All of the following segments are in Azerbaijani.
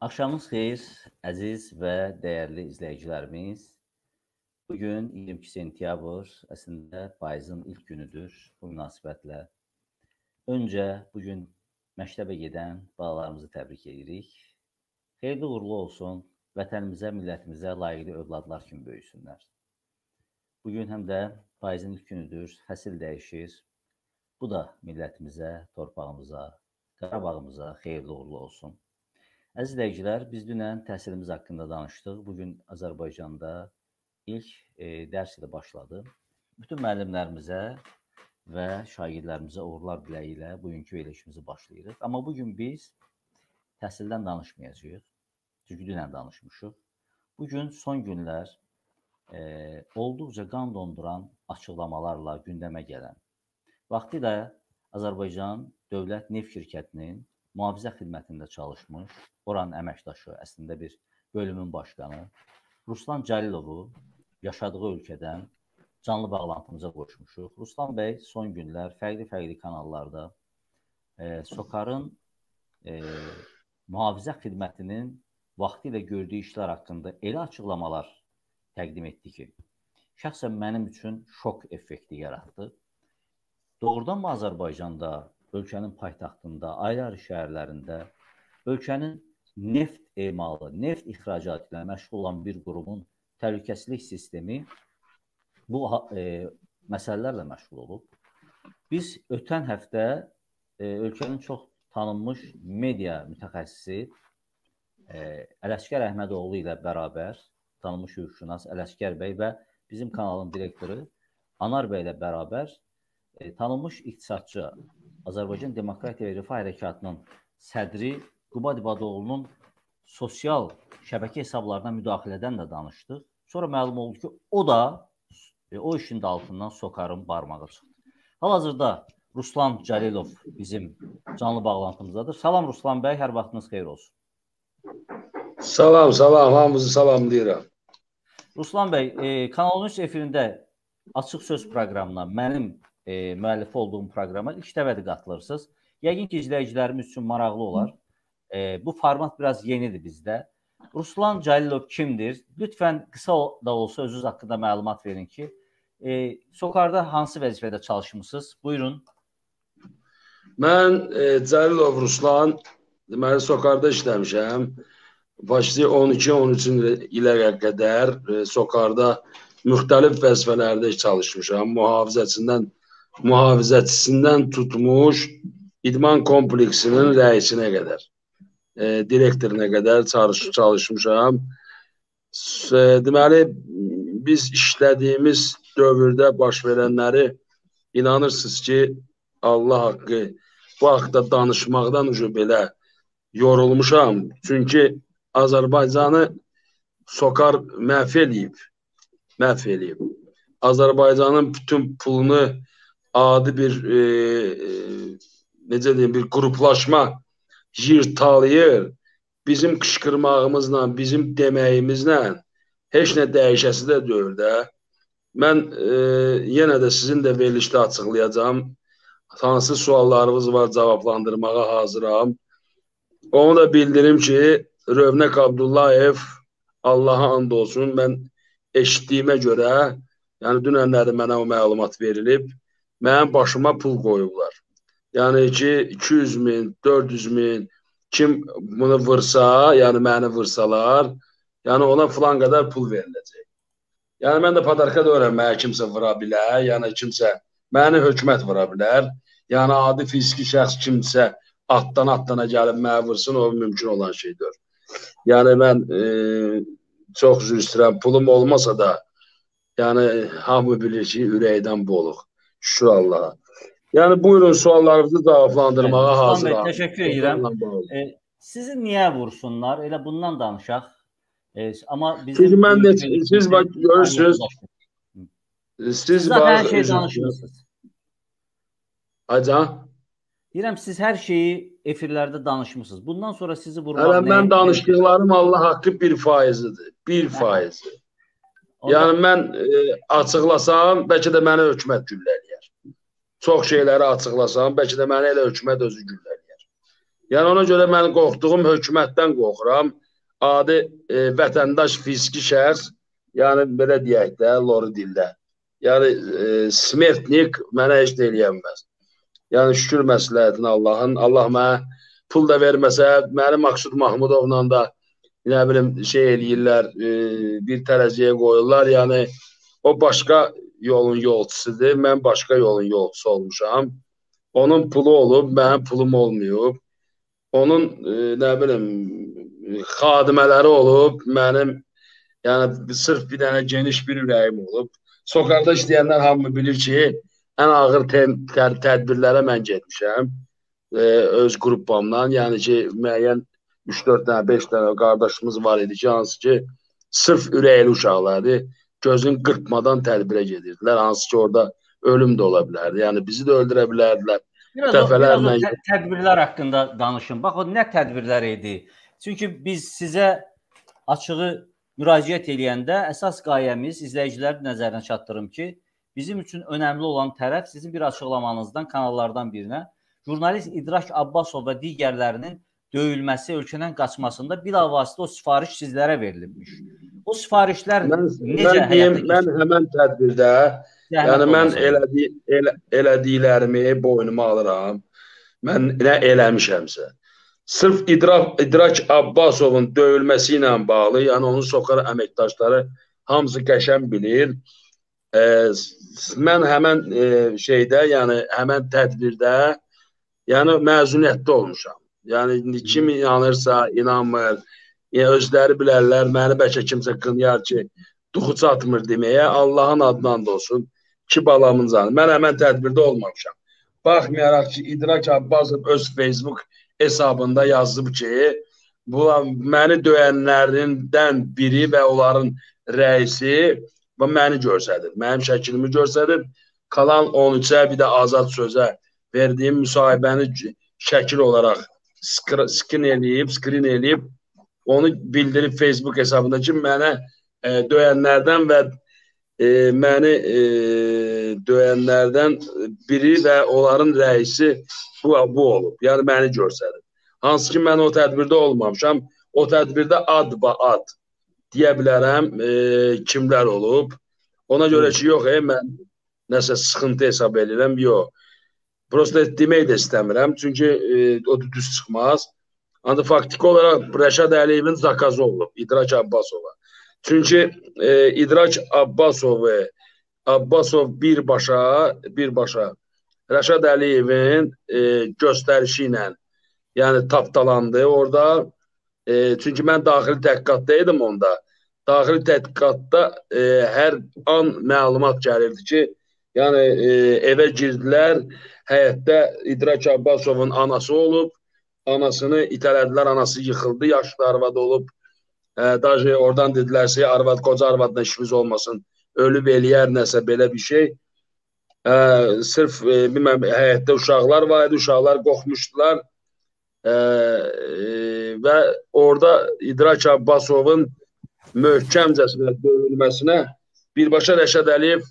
Axşamınız xeyir, əziz və dəyərli izləyicilərimiz. Bu gün 22 sentyabr, əslində payızın ilk günüdür bu münasibətlə. Öncə bu gün məktəbə gedən balalarımızı təbrik edirik. Xeyirli uğurlu olsun, vətənimizə, millətimizə layiqli övladlar kimi böyüsünlər. Bu gün həm də payızın ilk günüdür, fəsil dəyişir. Bu da millətimizə, torpağımıza, Qarabağımıza xeyirli uğurlu olsun. Əziz izləyicilər, biz dünən təhsilimiz haqqında danışdıq. Bu gün Azərbaycanda ilk e, dərs ilə başladı. Bütün müəllimlərimizə və şagirdlərimizə uğurlar diləyi ilə bugünkü verilişimizi başlayırıq. Amma bu gün biz təhsildən danışmayacağıq. Çünki dünən danışmışıq. Bu gün son günlər e, olduqca qan donduran açıqlamalarla gündəmə gələn vaxtilə Azərbaycan Dövlət Neft Şirkətinin mühafizə xidmətində çalışmış, oranın əməkdaşı, əslində bir bölümün başqanı Ruslan Cəlilovu yaşadığı ölkədən canlı bağlantımıza qoşmuşuq. Ruslan bəy son günlər fərqli-fərqli kanallarda e, Sokarın e, mühafizə xidmətinin vaxtilə gördüyü işlər haqqında elə açıqlamalar təqdim etdi ki, şəxsən mənim üçün şok effekti yaratdı. Doğrudanmı Azərbaycanda ölkənin paytaxtında, ayrı-ayrı şəhərlərində ölkənin neft emalı, neft ixracatı ilə məşğul olan bir qurumun təhlükəsizlik sistemi bu e, məsələlərlə məşğul olub. Biz ötən həftə e, ölkənin çox tanınmış media mütəxəssisi e, Ələsgər Əhmədoğlu ilə bərabər tanınmış hüquqşünas Ələsgər bəy və bizim kanalın direktoru Anar bəy ilə bərabər e, tanınmış iqtisadçı Azərbaycan Demokratiya və Rifah Hərəkatının sədri Qubad İbadoğlu'nun sosial şəbəkə hesablarına müdaxilədən də danışdıq. Sonra məlum oldu ki, o da e, o işin də altından sokarın barmağı çıxdı. Hal-hazırda Ruslan Cəlilov bizim canlı bağlantımızdadır. Salam Ruslan bəy, hər vaxtınız xeyir olsun. Salam, salam, hamınızı salamlayıram. Ruslan bəy, e, Kanal 13 efirində Açıq Söz proqramına mənim e, müəllifi olduğum proqrama ilk dəfədir qatılırsınız. Yəqin ki, izləyicilərimiz üçün maraqlı olar. E, bu format biraz yenidir bizdə. Ruslan Cəlilov kimdir? Lütfən qısa da olsa özünüz haqqında məlumat verin ki, e, Sokarda hansı vəzifədə çalışmısınız? Buyurun. Mən e, Cəlilov Ruslan, deməli Sokarda işləmişəm. Başlı 12-13 ilə qədər e, Sokarda müxtəlif vəzifələrdə çalışmışam. Mühafizəçindən mühafizəçisindən tutmuş idman kompleksinin rəisinə qədər, e, direktoruna qədər çalış çalışmışam. E, deməli, biz işlədiyimiz dövrdə baş verənləri inanırsınız ki, Allah haqqı bu haqda danışmaqdan ucu belə yorulmuşam. Çünki Azərbaycanı sokar məhv eləyib. Məhv eləyib. Azərbaycanın bütün pulunu adi bir e, e, necə deyim bir qruplaşma yırtalayır. Bizim qışqırmağımızla, bizim deməyimizlə heç nə dəyişəsi də deyil də. Mən e, yenə də sizin də verilişdə açıqlayacağam. Hansı suallarınız var cavablandırmağa hazıram. Onu da bildirim ki, Rövnək Abdullayev Allaha and olsun, mən eşitdiyimə görə, yəni dünənləri mənə o məlumat verilib mənim başıma pul qoyublar. Yəni ki, 200 min, 400 min kim bunu vursa, yəni məni vursalar, yəni ona filan qədər pul veriləcək. Yəni mən də padarka da öyrənməyə kimsə vura bilər, yəni kimsə məni hökumət vura bilər. Yəni adi fiziki şəxs kimsə atdan atdana gəlib mənə vursun, o mümkün olan şeydir. Yəni mən e, çox üzr istəyirəm, pulum olmasa da, yəni hamı bilir ki, ürəkdən boluq. Şükür Allaha. Yəni buyurun suallarınızı cavablandırmağa evet, hazıram. Təşəkkür edirəm. E, sizi niyə vursunlar? Elə bundan danışaq. E, amma bizim Siz mən də siz bax görürsüz. Siz, siz hər şeyi danışmısınız. Aca? Deyirəm siz hər şeyi efirlərdə danışmısınız. Bundan sonra sizi vurmaq Hələ mən danışdıqlarım Allah haqqı 1%-dir. 1%. Yəni mən e, açıqlasam, bəlkə də məni hökumət güllələyər. Çox şeyləri açıqlasam, bəlkə də məni elə hökumət özü güllələyər. Yəni ona görə mən qorxduğum hökumətdən qorxuram. Adi e, vətəndaş fiziki şəxs, yəni belə deyək də, lori dildə. Yəni e, smertnik mənə heç də eləyənməz. Yəni şükür məsləhətinə Allahın. Allah mənə pul da verməsə, məni Maqsud Mahmudovla da nə bilim şey eləyirlər, e, bir tərəziyə qoyurlar. Yəni o başqa yolun yolçusudur. Mən başqa yolun yolçusu olmuşam. Onun pulu olub, mənim pulum olmayıb. Onun e, nə bilim xadimələri olub, mənim yəni sırf bir dənə geniş bir ürəyim olub. Sokaqda işləyənlər hamı bilir ki, ən ağır tədbirlərə mən getmişəm. E, öz qrupamdan, yəni ki, müəyyən 3-4 dənə, 5 dənə qardaşımız var idi ki, hansı ki, sırf ürəkli uşaqlardır. Gözün qırpmadan tədbirə gedirdilər. Hansı ki, orada ölüm də ola bilərdi. Yəni bizi də öldürə bilərdilər. Biraz dəfələrlə o, biraz o tədbirlər haqqında danışın. Bax o nə tədbirlər idi? Çünki biz sizə açığı müraciət eləyəndə əsas qayəmiz izləyicilərin nəzərinə çatdırım ki, bizim üçün önəmli olan tərəf sizin bir açıqlamanızdan kanallardan birinə jurnalist İdrak Abbasov və digərlərinin döyülməsi, ölkədən qaçmasında bilavasitə o sifariş sizlərə verilmiş. O sifarişlər mən, necə mən deyim, mən həmən tədbirdə Zəhmət yəni mən elədi, elə, elədiklərimi boynuma alıram. Mən nə eləmişəmsə. Sırf İdrak, İdrak Abbasovun döyülməsi ilə bağlı, yəni onun soxar əməkdaşları hamısı qəşən bilir. E, mən həmən e, şeydə, yəni həmən tədbirdə, yəni məzuniyyətdə olmuşam. Yəni kim inanırsa, inanmır. Yəni özləri bilərlər, məni bəlkə kimsə qınıyar ki, duxu çatmır deməyə. Allahın adından da olsun iki balamın canı. Mən həmən tədbirdə olmamışam. Baxmayaraq ki, İdrak Abbasov öz Facebook hesabında yazıb ki, bu məni döyənlərindən biri və onların rəisi və məni göstərir. Mənim şəklimi göstərir. Kalan 13-ə bir də azad sözə verdiyim müsahibəni şəkil olaraq skrin eləyib, skrin eləyib onu bildirib Facebook hesabında ki, mənə e, döyənlərdən və e, məni e, döyənlərdən biri və onların rəisi bu, bu olub. Yəni məni göstərir. Hansı ki mən o tədbirdə olmamışam. O tədbirdə ad ba ad deyə bilərəm e, kimlər olub. Ona görə ki, yox, e, mən nəsə sıxıntı hesab edirəm, yox. Prosta demək də istəmirəm, çünki e, o düz çıxmaz. Ancaq faktiki olaraq Rəşad Əliyevin zakazı olub İdraç Abbasova. Çünki e, İdraç Abbasovu Abbasov birbaşa birbaşa Rəşad Əliyevin e, göstərişi ilə yəni tapdalandı orada. E, çünki mən daxili təhqiqatda idim onda. Daxili tədqiqatda e, hər an məlumat gəlirdi ki, yəni e, evə girdilər, həyətdə İdraç Abbasovun anası olub, anasını itələdilər, anası yıxıldı, yaşlı arvad olub. Daji oradan dedilər ki, arvad, qoca arvadla işimiz olmasın, ölüb eləyər nəsə belə bir şey. Ə, sırf e, bilməm həyətdə uşaqlar var idi, uşaqlar qorxmuşdular. Ə, e, və orada İdrak Abbasovun möhkəmcəsinə döyülməsinə birbaşa Rəşad Əliyev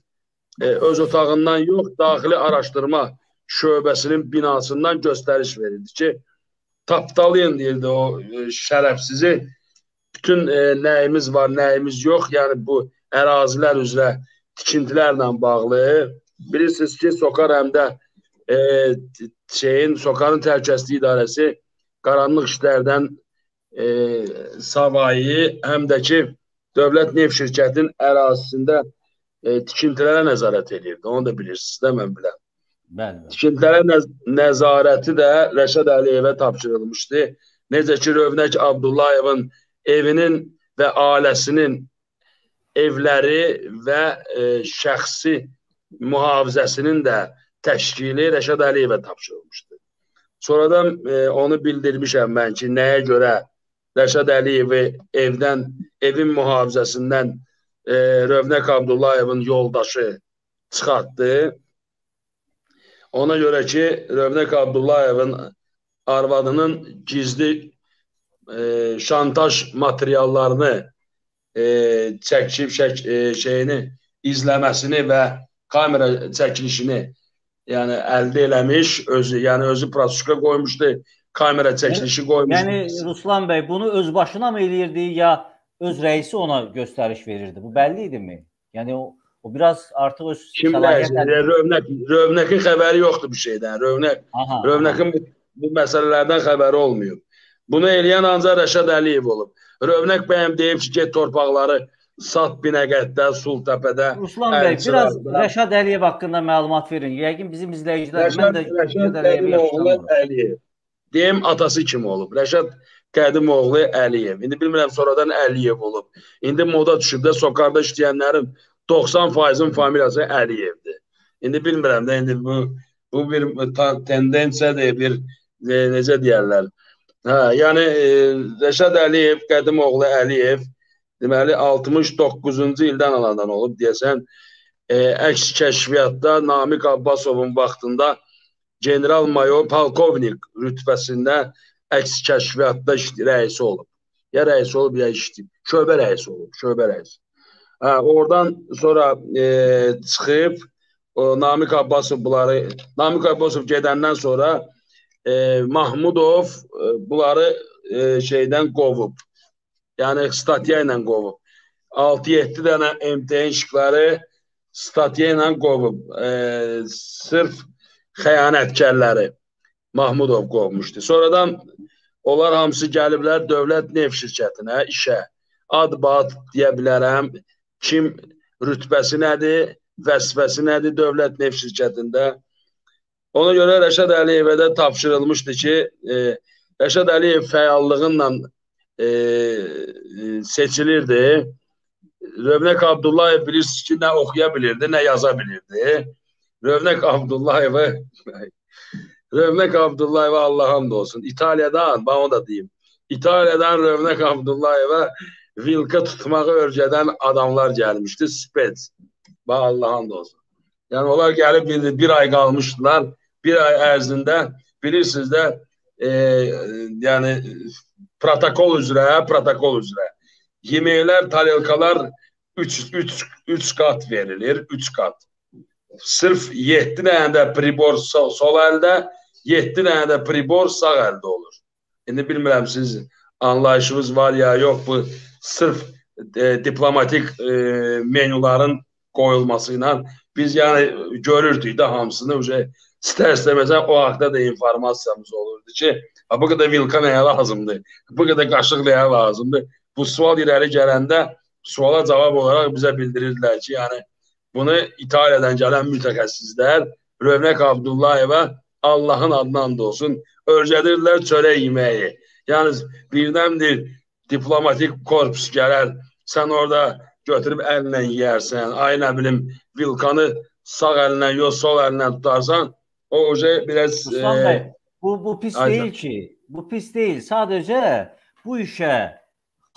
e, öz otağından yox, daxili araşdırma şöbəsinin binasından göstəriş verildi ki, tapdalayın deyildi o e, şərəfsizi bütün e, nəyimiz var, nəyimiz yox. Yəni bu ərazilər üzrə tikintilərlə bağlı bilirsiniz ki, Sokar həmdə e, şeyin Sokarın təhlükəsizlik idarəsi qaranlıq işlərdən e, savayı həm də ki Dövlət Neft şirkətinin ərazisində e, tikintilərə nəzarət edirdi. Onu da bilirsiniz də mən biləm. Bəli. Tikintilərə nəz nəzarəti də Rəşad Əliyevə tapşırılmışdı. Necə ki Rövnək Abdullayevin evinin və ailəsinin evləri və e, şəxsi mühafizəsinin də təşkili Rəşad Əliyevə tapşırılmışdı. Sonradan e, onu bildirmişəm mən ki, nəyə görə Rəşad Əliyevi evdən, evin mühafizəsindən e, Rövnək Abdullayevin yoldaşı çıxartdı. Ona görə ki, Rövnək Abdullayevin arvadının gizli e, şantaj materiallarını e, çəkib şək, e, şeyini izləməsini və kamera çəkilişini yəni əldə eləmiş, özü yəni özü protoska qoymuşdu. kamera çəkilişi qoymuşdu. Yəni Ruslan bəy bunu öz başına mı eləyirdi ya öz rəisi ona göstəriş verirdi? Bu bəlli idimi? Yəni o o biraz artıq öz Kim səlahiyyət Rövnək Rövnəkin xəbəri yoxdur bu şeydən. Rövnək aha, Rövnəkin bu, bu məsələlərdən xəbəri olmayıb. Bunu eləyən ancaq Rəşad Əliyev olub. Rövnək bəyəm deyib ki, get torpaqları Sat Binəqətdə, Sultəpədə. Ruslan bəy, biraz Rəşad Əliyev haqqında məlumat verin. Yəqin bizim izləyicilər Rəşad, mən də Rəşad Əliyevin oğlu Əliyev. Deyim atası kim olub? Rəşad Qədimoğlu Əliyev. İndi bilmirəm sonradan Əliyev olub. İndi moda düşüb də sokarda işləyənlərin 90%-in familiyası Əliyevdir. İndi bilmirəm də indi bu bu bir tendensiyadır, bir e, necə deyərlər. Hə, yəni e, Rəşad Əliyev, Qədimoğlu Əliyev deməli 69-cu ildən anadan olub deyəsən e, əks kəşfiyyatda Namiq Abbasovun vaxtında general mayor polkovnik rütbəsində əks kəşfiyyatda rəisi olub. Ya rəisi olub, ya işləyib. Şöbə rəisi olub, şöbə rəisi. Hə, oradan sonra e, çıxıb o Namiq Abbasov bunları Namiq Abbasov gedəndən sonra e, Mahmudov e, bunları e, şeydən qovub. Yəni statya ilə qovub. 6-7 dənə MTN işıqları statya ilə qovub. E, sırf xəyanətkarları Mahmudov qovmuşdu. Sonradan onlar hamısı gəliblər dövlət neft şirkətinə işə. Ad-bad deyə bilərəm. Kim rütbəsi nədir, vəzifəsi nədir dövlət neft şirkətində? Ona görə Rəşad Əliyevə də tapşırılmışdı ki, e, Rəşad Əliyev fəallığınla e, e, seçilirdi. Rövnək Abdullayev bilirsiniz ki, nə oxuya bilirdi, nə yaza bilirdi. Rövnək Abdullayevə Rövnək Abdullayevə Allah hamd olsun. İtaliyadan, ben onu da deyim. İtaliyadan Rövnək Abdullayevə vilka tutmağı örgədən adamlar gəlmişdi. Spets. Bax Allah hamd olsun. Yəni onlar gəlib bir, bir ay qalmışdılar. Bir ay ərzində bilirsiniz də e, yəni protokol üzrə, protokol üzrə. Yeməklər, talelkalar 3 3 3 qat verilir, 3 qat sırf 7 dənə də pribor sol, sol əldə, 7 dənə də pribor sağ əldə olur. İndi bilmirəm siz anlayışınız var ya yox bu sırf e, diplomatik e, menyuların qoyulması ilə biz yəni görürdük də hamısını uje istər-istəməzən o haqda da informasiyamız olurdu ki, bu qədər vilka nəyə lazımdır, bu qədər qaşıq nəyə lazımdır. Bu sual irəli gələndə suala cavab olaraq bizə bildirirdilər ki, yəni Bunu İtalya'dan gelen mütəxəssislər Rövnək Abdullayeva Allahın adına and olsun öyrədirlər çörək yeməyi. Yəni birdən-bir diplomatik korpus gələr, sən orada götürüb əllə yeyərsən, ay nə bilim vilkanı sağ əlinlə yox sol əlinlə tutarsan, o oje biraz Osman e, bəy, bu bu pis aynen. deyil ki. Bu pis deyil. Sadəcə bu işə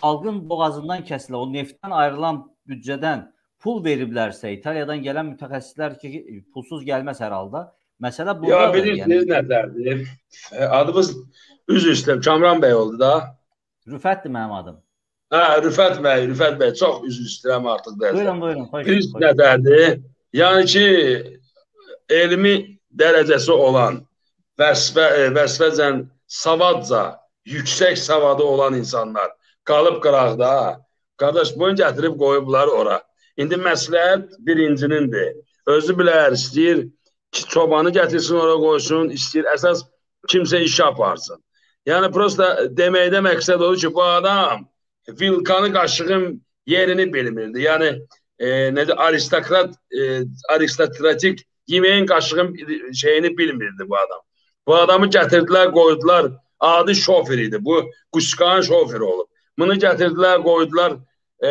xalqın boğazından kəsilə, o neftdən ayrılan büdcədən pul veriblərsə, İtaliyadan gələn mütəxəssislər ki, pulsuz gəlməz hər halda. Məsələ burada. Ya bilirsiniz yəni. nədərdir? E, adımız üzr istəyirəm, Kamran bəy oldu da. Rüfətdir mənim adım. Hə, Rüfət bəy, Rüfət bəy, çox üzr istəyirəm artıq da. Buyurun, buyurun. Xoş. Bilirsiniz nədərdir? Yəni ki, elmi dərəcəsi olan, vəzifə, e, vəzifəcən savadca, yüksək savadı olan insanlar qalıb qıraqda. Qardaş, bunu gətirib qoyublar ora. İndi məsləhət birincinindir. Özü bilər, istəyir ki, çobanı gətirsin, ora qoysun, istəyir əsas kimsə iş aparsın. Yəni prosta deməkdə məqsəd odur ki, bu adam vilkanı qaşığın yerini bilmirdi. Yəni e, necə aristokrat e, aristokratik yeməyin qaşığın şeyini bilmirdi bu adam. Bu adamı gətirdilər, qoydular. Adi şofer idi. Bu Quşqan şoferi olub. Bunu gətirdilər, qoydular e,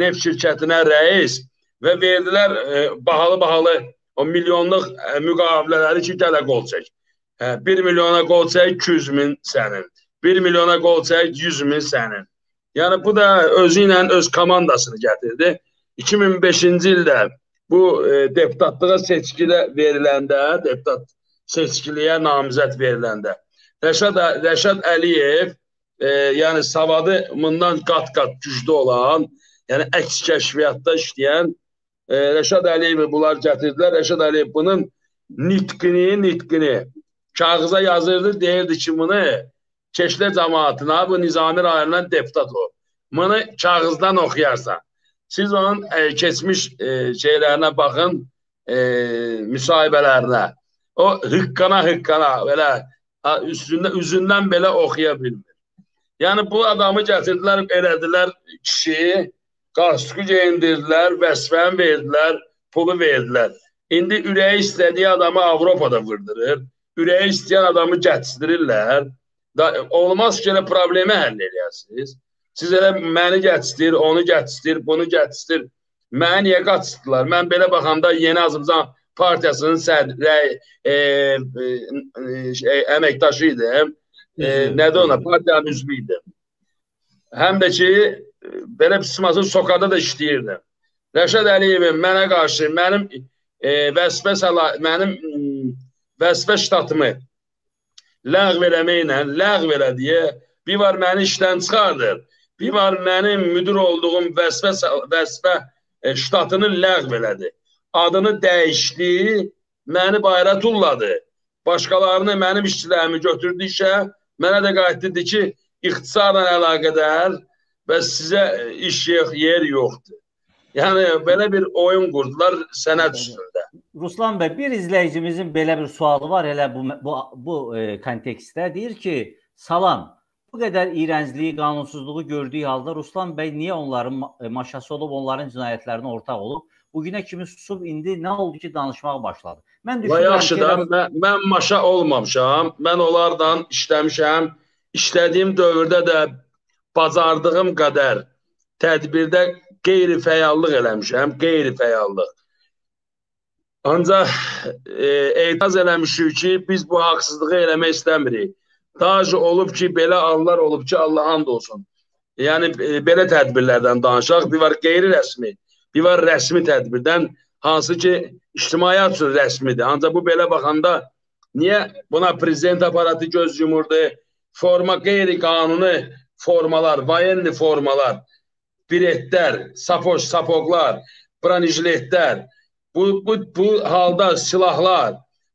neft şirkətinə rəis və verdilər e, bahalı-bahalı o milyonluq e, müqavilələri ki, gələ qol çək. Hə, 1 milyona qol çək 200 min sənin. 1 milyona qol çək 100 min sənin. Yəni bu da özü ilə öz komandasını gətirdi. 2005-ci ildə bu e, deputatlığa seçkilə veriləndə, deputat seçkiliyə namizəd veriləndə Rəşad Rəşad Əliyev e, yəni savadı bundan qat-qat güclü olan, yəni əks kəşfiyyatda işləyən e, Rəşad Əliyevi bunlar gətirdilər. Rəşad Əliyev bunun nitqini, nitqini kağıza yazırdı, deyirdi ki bunu Keşlə cəmaatına, bu Nizami rayonundan deputat o. Bunu kağızdan oxuyarsan. Siz onun e, keçmiş e, şeylərinə baxın, e, müsahibələrinə. O hıqqana hıqqana belə üstündə üzündən belə oxuya bilmir. Bu adamı gətirdilər, elədilər kişi, qastuku geyindirdilər, vəzifəni verdilər, pulu verdilər. İndi ürəyi istədiyi adamı Avropada vurdurur. Ürəyi istəyən adamı gətizdirirlər. Da, olmaz ki, elə problemi həll eləyəsiniz. Siz elə məni gətisdir, onu gətisdir, bunu gətisdir. Məni niyə qaçırdılar? Mən belə baxanda Yeni Azərbaycan Partiyasının sədri, e, e, e, əməkdaşı idim. E, nədir ona? Partiyanın üzvü idim. Həm də ki, belə pısmasın sokada da işləyirdim. Rəşad Əliyevin mənə qarşı mənim e, vəzifə səla mənim vəzifə ştatımı ləğv eləməklə, ləğv elə deyə bir var məni işdən çıxardır, bir var mənim müdür olduğum vəzifə, vəzifə e, ştatını ləğv elədi. Adını dəyişdi, məni bayra tulladı. Başqalarını mənim işçilərimi götürdü işə, mənə də qayıtdı ki, ixtisarla əlaqədar və sizə iş yer yoxdur. Yəni belə bir oyun qurdular sənəd üstündə. Ruslan bəy, bir izləyicimizin belə bir sualı var elə bu bu bu e, kontekstdə deyir ki, salam. Bu qədər iyrəncliyi, qanunsuzluğu gördüyü halda Ruslan bəy niyə onların e, maşası olub, onların cinayətlərinə ortaq olub? Bu günə kimi susub, indi nə oldu ki, danışmağa başladı? Mən düşünürəm yaxşı ki, da, mən, mən maşa olmamışam. Mən onlardan işləmişəm. İşlədiyim dövrdə də bacardığım qədər tədbirdə qeyri-fəallıq eləmişəm, qeyri-fəallıq. Ancaq e, etiraz eləmişik ki, biz bu haqsızlığı eləmək istəmirik. Daha olub ki, belə anlar olub ki, Allah and olsun. Yəni e, belə tədbirlərdən danışaq. Bir var qeyri-rəsmi, bir var rəsmi tədbirdən, hansı ki, ictimaiyyət üçün rəsmidir. Ancaq bu belə baxanda niyə buna prezident aparatı göz yumurdu? Forma qeyri-qanuni formalar, vayenli formalar, biletlər, sapoş, sapoqlar, branijletlər, bu, bu, bu halda silahlar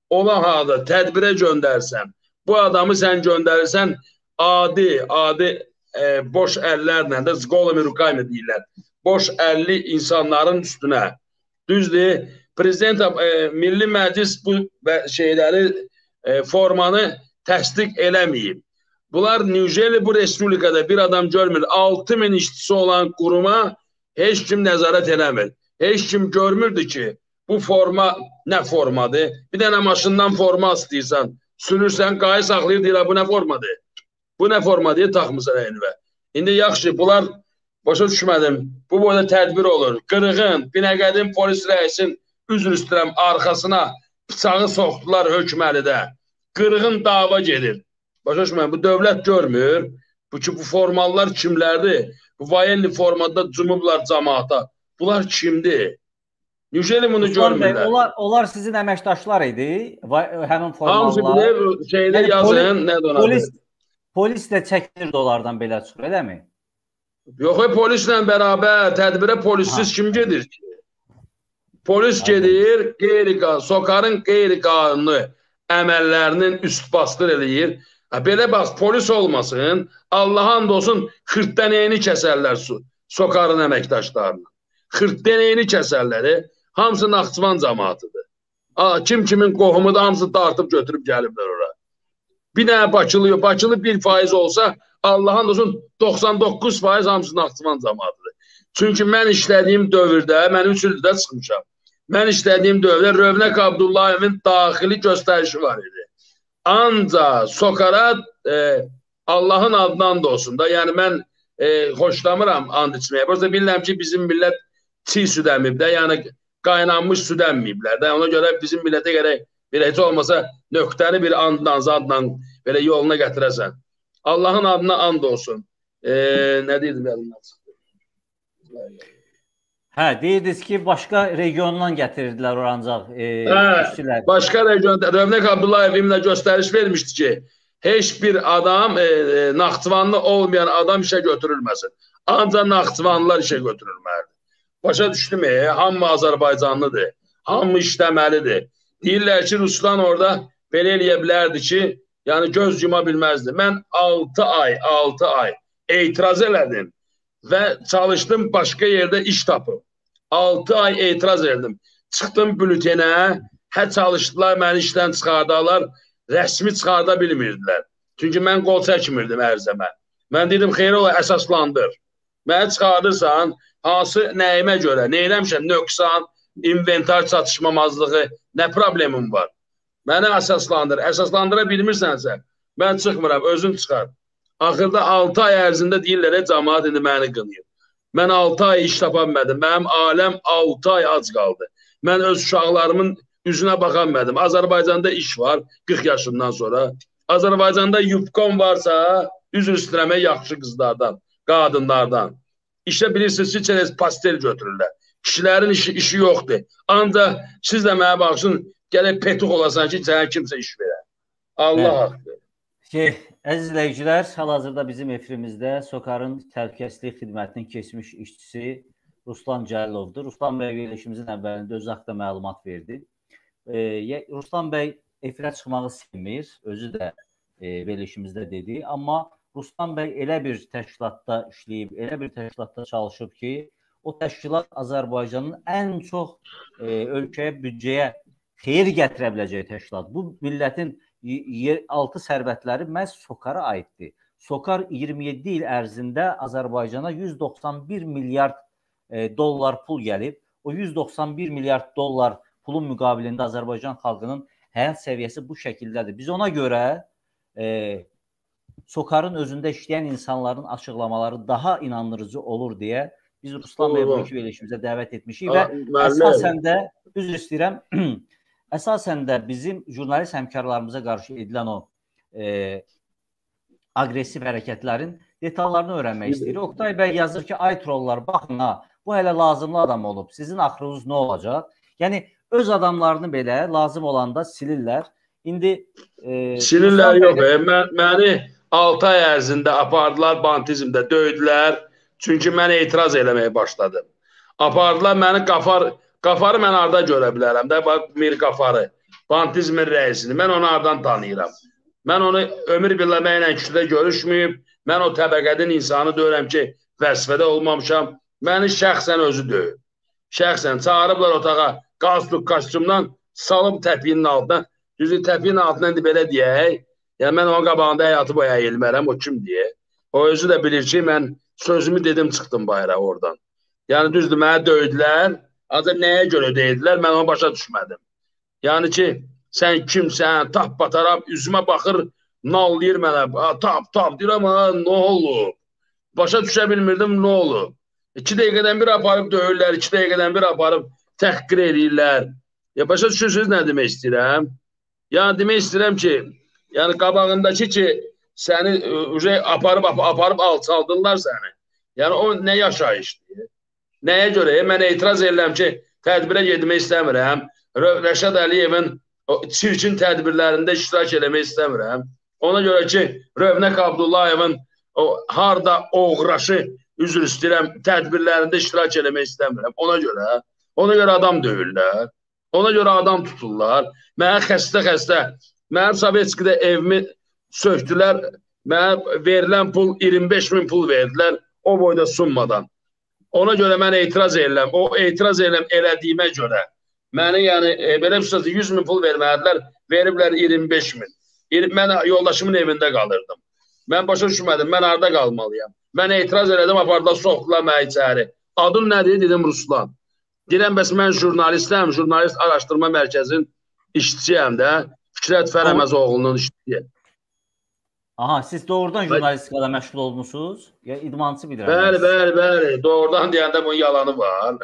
olan halda tədbirə göndərsən, bu adamı sən göndərirsən adi, adi e, boş əllərlə də zqolomi rukaymi deyirlər. Boş əlli insanların üstünə. Düzdür? Prezident e, Milli Məclis bu şeyləri e, formanı təsdiq eləməyib. Bunlar Nigeri bu respublikada bir adam görmür. 6000 işçisi olan quruma heç kim nəzarət eləmir. Heç kim görmürdü ki, Bu forma nə formadır? Bir dənə maşından forma istəyirsən, sürürsən, qayı saxlayır deyirlər, bu nə formadır? Bu nə formadır? Taxmısan əynivə. İndi yaxşı, bunlar başa düşmədim. Bu boyda tədbir olur. Qırığın, Binəqədin polis rəisin üzr istəyirəm arxasına bıçağı soxdular hökməlidə. Qırığın dava gedir. Başa düşmədim, bu dövlət görmür. Bu ki, bu formallar kimlərdir? Bu vayenli formada cumublar cəmaata. Bunlar kimdir? Yükseli bunu görmürlər. Onlar, onlar sizin əməkdaşlar idi. Həmin formallar. Hamısı bilir, şeydə yəni, yazın, nə donadı. Polis polis də çəkilirdi onlardan belə çıxır, eləmi? Yox, polislə bərabər tədbirə polissiz ha. kim gedir ki? Polis Aynen. gedir, qeyri-qanun, sokarın qeyri-qanuni əməllərinin üst basdır eləyir. Ha, belə bax, polis olmasın, Allaha and olsun, xırtdənəyini kəsərlər su, sokarın əməkdaşlarını. Xırtdənəyini kəsərləri. Hamısı Naxçıvan cəmaətidir. A, kim kimin qohumudur, hamısı dartıb götürüb gəliblər ora. Bir dənə Bakılı, Bakılı 1% olsa, Allahın olsun 99% hamısı Naxçıvan cəmaətidir. Çünki mən işlədiyim dövrdə, mən 3 ildə çıxmışam. Mən işlədiyim dövrdə Rövnək Abdullayevin daxili göstərişi var idi. Ancaq Sokarat e, Allahın adından da olsun da, yəni mən e, xoşlamıram and içməyə. Prosta bilirəm ki, bizim millət çiğ süd əmib də, yəni qaynanmış süd əmməyiblər də. Ona görə bizim millətə gərək bir heç olmasa nöqtəni bir andla, zadla belə yoluna gətirəsən. Allahın adına and olsun. E, nə deyirdim yadımdan çıxdı. Hə, deyirdiniz ki, başqa regiondan gətirdilər ora ancaq e, hə, işçilər. Başqa region Rövnək Abdullayev imlə göstəriş vermişdi ki, heç bir adam e, Naxçıvanlı olmayan adam işə götürülməsin. Ancaq Naxçıvanlılar işə götürülməlidir. Başa düşdüm, e, hamı Azərbaycanlıdır. Hamı işləməlidir. Deyirlər ki, Ruslan orada belə eləyə bilərdi ki, yəni göz yuma bilməzdi. Mən 6 ay, 6 ay etiraz elədim və çalışdım başqa yerdə iş tapım. 6 ay etiraz elədim. Çıxdım bültenə, hə çalışdılar məni işdən çıxardarlar, rəsmi çıxarda bilmirdilər. Çünki mən qol çəkmirdim ərzəmə. Mən dedim, xeyr ola, əsaslandır. Məni çıxardırsan, hansı nəyimə görə, nə eləmişəm, nöqsan, inventar çatışmamazlığı, nə problemim var? Məni əsaslandır. Əsaslandıra bilmirsənsə, mən çıxmıram, özün çıxar. Axırda 6 ay ərzində deyirlər, cəmaat indi məni qınıyır. Mən 6 ay iş tapa bilmədim. Mənim aləm 6 ay ac qaldı. Mən öz uşaqlarımın üzünə baxa bilmədim. Azərbaycanda iş var 40 yaşından sonra. Azərbaycanda yubkom varsa, üzr istəyirəm yaxşı qızlardan, qadınlardan. İşə bilirsiniz ki, çərəz pastel götürürlər. Kişilərin işi, işi yoxdur. Ancaq siz də mənə baxsın, gələk petuq olasan ki, sənə kimsə iş verər. Allah haqqı. Şey, əziz izləyicilər, hal-hazırda bizim efirimizdə Sokarın təhlükəsizlik xidmətinin keçmiş işçisi Ruslan Cəlilovdur. Ruslan bəy verilişimizin əvvəlində öz haqqında məlumat verdi. E, Ruslan bəy efirə çıxmağı sevmir, özü də e, verilişimizdə dedi, amma Ruslan bəy elə bir təşkilatda işləyib, elə bir təşkilatda çalışıb ki, o təşkilat Azərbaycanın ən çox e, ölkəyə, büdcəyə xeyir gətirə biləcəyi təşkilat. Bu millətin yer altı sərvətləri məhz Sokara aiddir. Sokar 27 il ərzində Azərbaycana 191 milyard e, dollar pul gəlib. O 191 milyard dollar pulun müqabilində Azərbaycan xalqının həyat səviyyəsi bu şəkildədir. Biz ona görə e, Sokarın özündə işləyən insanların açıqlamaları daha inandırıcı olur deyə biz Ruslan bəy bu iki verilişimizə dəvət etmişik və əsasən də üzr istəyirəm, əsasən də bizim jurnalist həmkarlarımıza qarşı edilən o e, aqressiv hərəkətlərin detallarını öyrənmək istəyirik. Oktay bəy yazır ki, ay trollar, baxın ha, bu hələ lazımlı adam olub. Sizin axırınız nə olacaq? Yəni öz adamlarını belə lazım olanda silirlər. İndi e, silirlər yox, bəy, mən məni 6 ay ərzində apardılar bantizmdə döydülər. Çünki mən etiraz eləməyə başladım. Apardılar məni Qafar Qafarı mən harda görə bilərəm də bax Mir Qafarı. Bantizmin rəisini. Mən onu hardan tanıyıram? Mən onu ömür billəmə ilə küçədə görüşməyib. Mən o təbəqədən insanı deyirəm ki, vəzifədə olmamışam. Məni şəxsən özü döyüb. Şəxsən çağırıblar otağa qazlıq kostyumdan salıb təpiyinin altına. Düzü təpiyinin altına indi belə deyək. Yəni mən onun qabağında həyatı boyu əyilmərəm, o kim deyə. O özü də bilir ki, mən sözümü dedim, çıxdım bayrağa oradan. Yəni düzdür, mənə döydülər. Ancaq nəyə görə deydilər, mən onu başa düşmədim. Yəni ki, sən kimsən, tap bataram, üzümə baxır, nallayır mənə, tap, tap, deyirəm, ha, nə olub? Başa düşə bilmirdim, nə olub? İki dəqiqədən bir aparıb döyürlər, iki dəqiqədən bir aparıb təhqir edirlər. Ya başa düşürsünüz nə demək istəyirəm? Yəni demək istəyirəm ki, Yəni qabağındakı ki səni uje aparıb ap aparıb alçaldırlar səni. Yəni o nə yaşayışdır? Nəyə görə? Mən etiraz edirəm ki, tədbirə getmək istəmirəm. Rəşad Əliyevin o çirkin tədbirlərində iştirak eləmək istəmirəm. Ona görə ki, Rövnək Abdullayevin o harda oğraşı üzr istəyirəm, tədbirlərində iştirak eləmək istəmirəm. Ona görə, ona görə adam döyürlər. Ona görə adam tuturlar. Mənə xəstə-xəstə Mənim Sovetskidə evimi söktülər. Mənə verilən pul 25 min pul verdilər. O boyda summadan. Ona görə mən etiraz edirəm. O etiraz edirəm elədiyimə görə. Məni yəni e, belə bir sözü 100 min pul vermədilər. Veriblər 25 min. Mən yoldaşımın evində qalırdım. Mən başa düşmədim. Mən harda qalmalıyam? Mən etiraz elədim, apardılar, soxdular məni içəri. Adın nədir? Dedim Ruslan. Deyirəm, bəs mən jurnalistəm, jurnalist araşdırma mərkəzinin işçisiyəm də. Fikrət Fərəməzoğlunun işləyir. Aha, siz doğrudan jurnalistikada məşğul olmusunuz? Ya idmançı bilirəm. Bəli, bəli, bəli. Doğrudan deyəndə bunun yalanı var.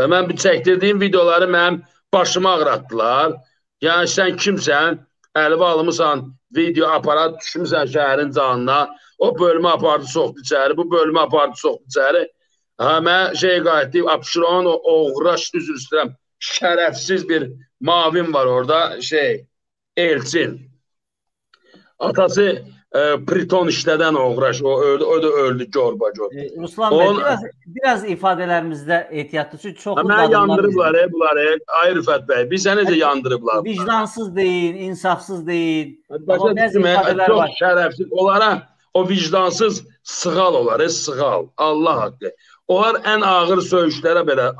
Və mən bu çəkdirdiyim videoları mənim başıma ağratdılar. Yəni sən kimsən? Əlibə almısan, video aparat düşmüsən şəhərin canına. O bölümə apardı, soxdu içəri. Bu bölümə apardı, soxdu içəri. Ha, mən şey qayıtdı, Abşiron o oğraş üzr istəyirəm. Şərəfsiz bir mavim var orada, şey, Elçin. Atası e, priton işlədən oğraş, o öldü, o da öldü corbacor. E, Ruslan bəy, biraz biraz ifadələrimizdə ehtiyatlı çünki çoxlu qadınlar yandırıblar, e, bunları. Ay Rüfət bəy, bizə necə yandırıblar? Vicdansız deyin, insafsız deyin. Başa düşdüm, çox var. şərəfsiz. Onlara o vicdansız sığal olar, e, sığal. Allah haqqı. Onlar ən ağır söyüşlərə belə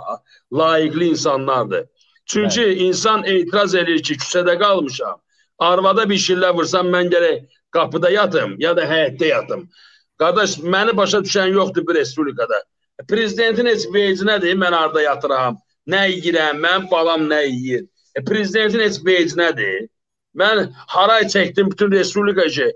layiqli insanlardır. Çünki Bəli. insan etiraz edir ki, küçədə qalmışam. Arvada bir şillə vursam mən gərək qapıda yatım ya da həyətdə yatım. Qardaş, məni başa düşən yoxdur bu respublikada. Prezidentin heç vecinədir, mən arada yatıram. Nə yeyirəm, mən balam nə yeyir. E, prezidentin heç vecinədir. Mən haray çəkdim bütün respublika ki,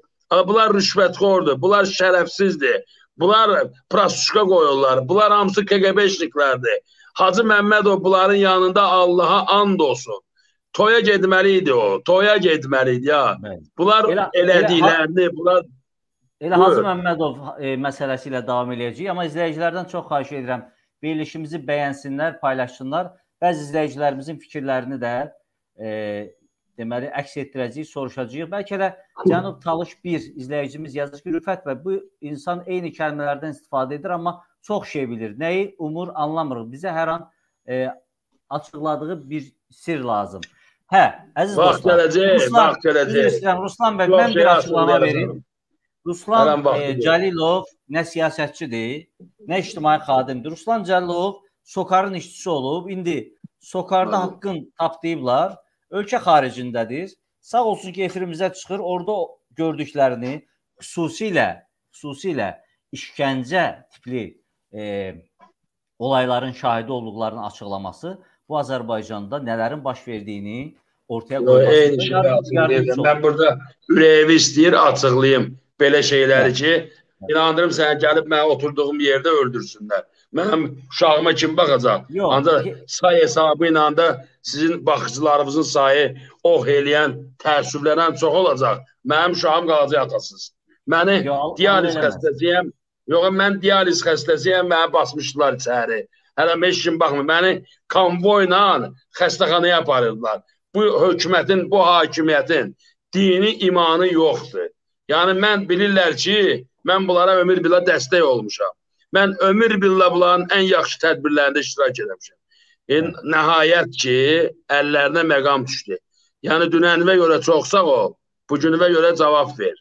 bunlar rüşvətxordur, bunlar şərəfsizdir. Bunlar prastuşka qoyurlar. Bunlar hamısı KGB-şniklərdir. Hacı Məmmədov bunların yanında Allaha and olsun. Toya getməli idi o. Toya getməli idi ya. Bunlar elə, elədiklərini, elə, bunlar Elə Hacı Məmmədov e, məsələsi ilə davam eləyəcəyik, amma izləyicilərdən çox xahiş edirəm, verilişimizi bəyənsinlər, paylaşsınlar. Bəzi izləyicilərimizin fikirlərini də e, deməli əks etdirəcəyik, soruşacağıq. Bəlkə də Cənub Talış 1 izləyicimiz yazır ki, Rüfət bəy, bu insan eyni kəlmələrdən istifadə edir, amma çox şey bilir. Nəyi umur, anlamırıq. Bizə hər an e, açıqladığı bir sir lazım. Hə, əziz vaxt dostlar. Gələcək, Ruslan, vaxt gələcək. Ruslan, Ruslan bəy, mən bir açıqlama verim. Ruslan e, Cəlilov nə siyasətçidir, nə ictimai xadimdir. Ruslan Cəlilov Sokarın işçisi olub. İndi Sokarda haqqın tapdıyıblar ölkə xaricindədir. Sağ olsun ki, efirimizə çıxır. Orada gördüklərini xüsusilə xüsusilə işgəncə tipli e, olayların şahidi olduqlarını açıqlaması bu Azərbaycanda nələrin baş verdiyini ortaya qoyması. Mən burada ürəyimi istəyir açıqlayım belə şeyləri ki, inandırım sənə gəlib mənə oturduğum yerdə öldürsünlər. Mənim uşağıma kim baxacaq? Yox. Ancaq say hesabı ilə də sizin baxıcılarınızın sayı ox eləyən, təəssüflənən çox olacaq. Mənim uşağım qalacaq atasız. Məni dializ xəstəsiyəm. Yox, mən dializ xəstəsiyəm, məni basmışdılar içəri. Hələ heç kim baxmır. Məni konvoyla xəstəxanaya aparırdılar. Bu hökumətin, bu hakimiyyətin dini, imanı yoxdur. Yəni mən bilirlər ki, mən bunlara ömür bilə dəstək olmuşam. Mən ömür billah bunların ən yaxşı tədbirlərində iştirak etmişəm. E, nəhayət ki, əllərinə məqam düşdü. Yəni dünənivə görə çox sağ ol, bu günüvə görə cavab ver.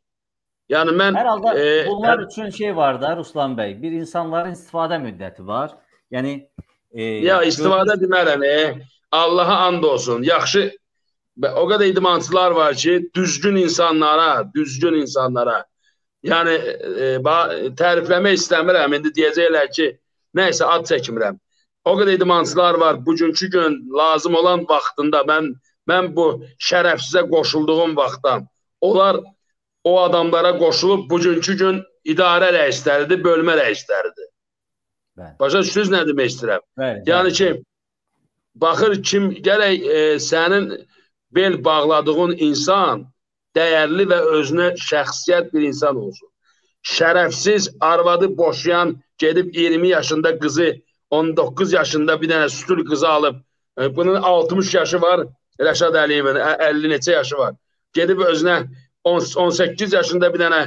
Yəni mən Hər halda e, bunlar hər... üçün şey var da Ruslan bəy, bir insanların istifadə müddəti var. Yəni e, ya istifadə demərəm, e, Allaha and olsun. Yaxşı o qədər idmançılar var ki, düzgün insanlara, düzgün insanlara Yəni e, tərifləmək istəmirəm. İndi deyəcəklər ki, nəysə ad çəkmirəm. O qədər idmançılar var. Bugünkü gün lazım olan vaxtında mən mən bu şərəfsizə qoşulduğum vaxtdan onlar o adamlara qoşulub bugünkü gün idarə rəisləridir, bölmə rəisləridir. Bəli. Başa düşdünüz nə demək istəyirəm? Bəli. Yəni ki, baxır kim gərək e, sənin bel bağladığın insan dəyərli və özünə şəxsiyyət bir insan olsun. Şərəfsiz arvadı boşayan, gedib 20 yaşında qızı, 19 yaşında bir dənə sütül qızı alıb, e, bunun 60 yaşı var, Rəşad Əliyevin 50 neçə yaşı var. Gedib özünə 10, 18 yaşında bir dənə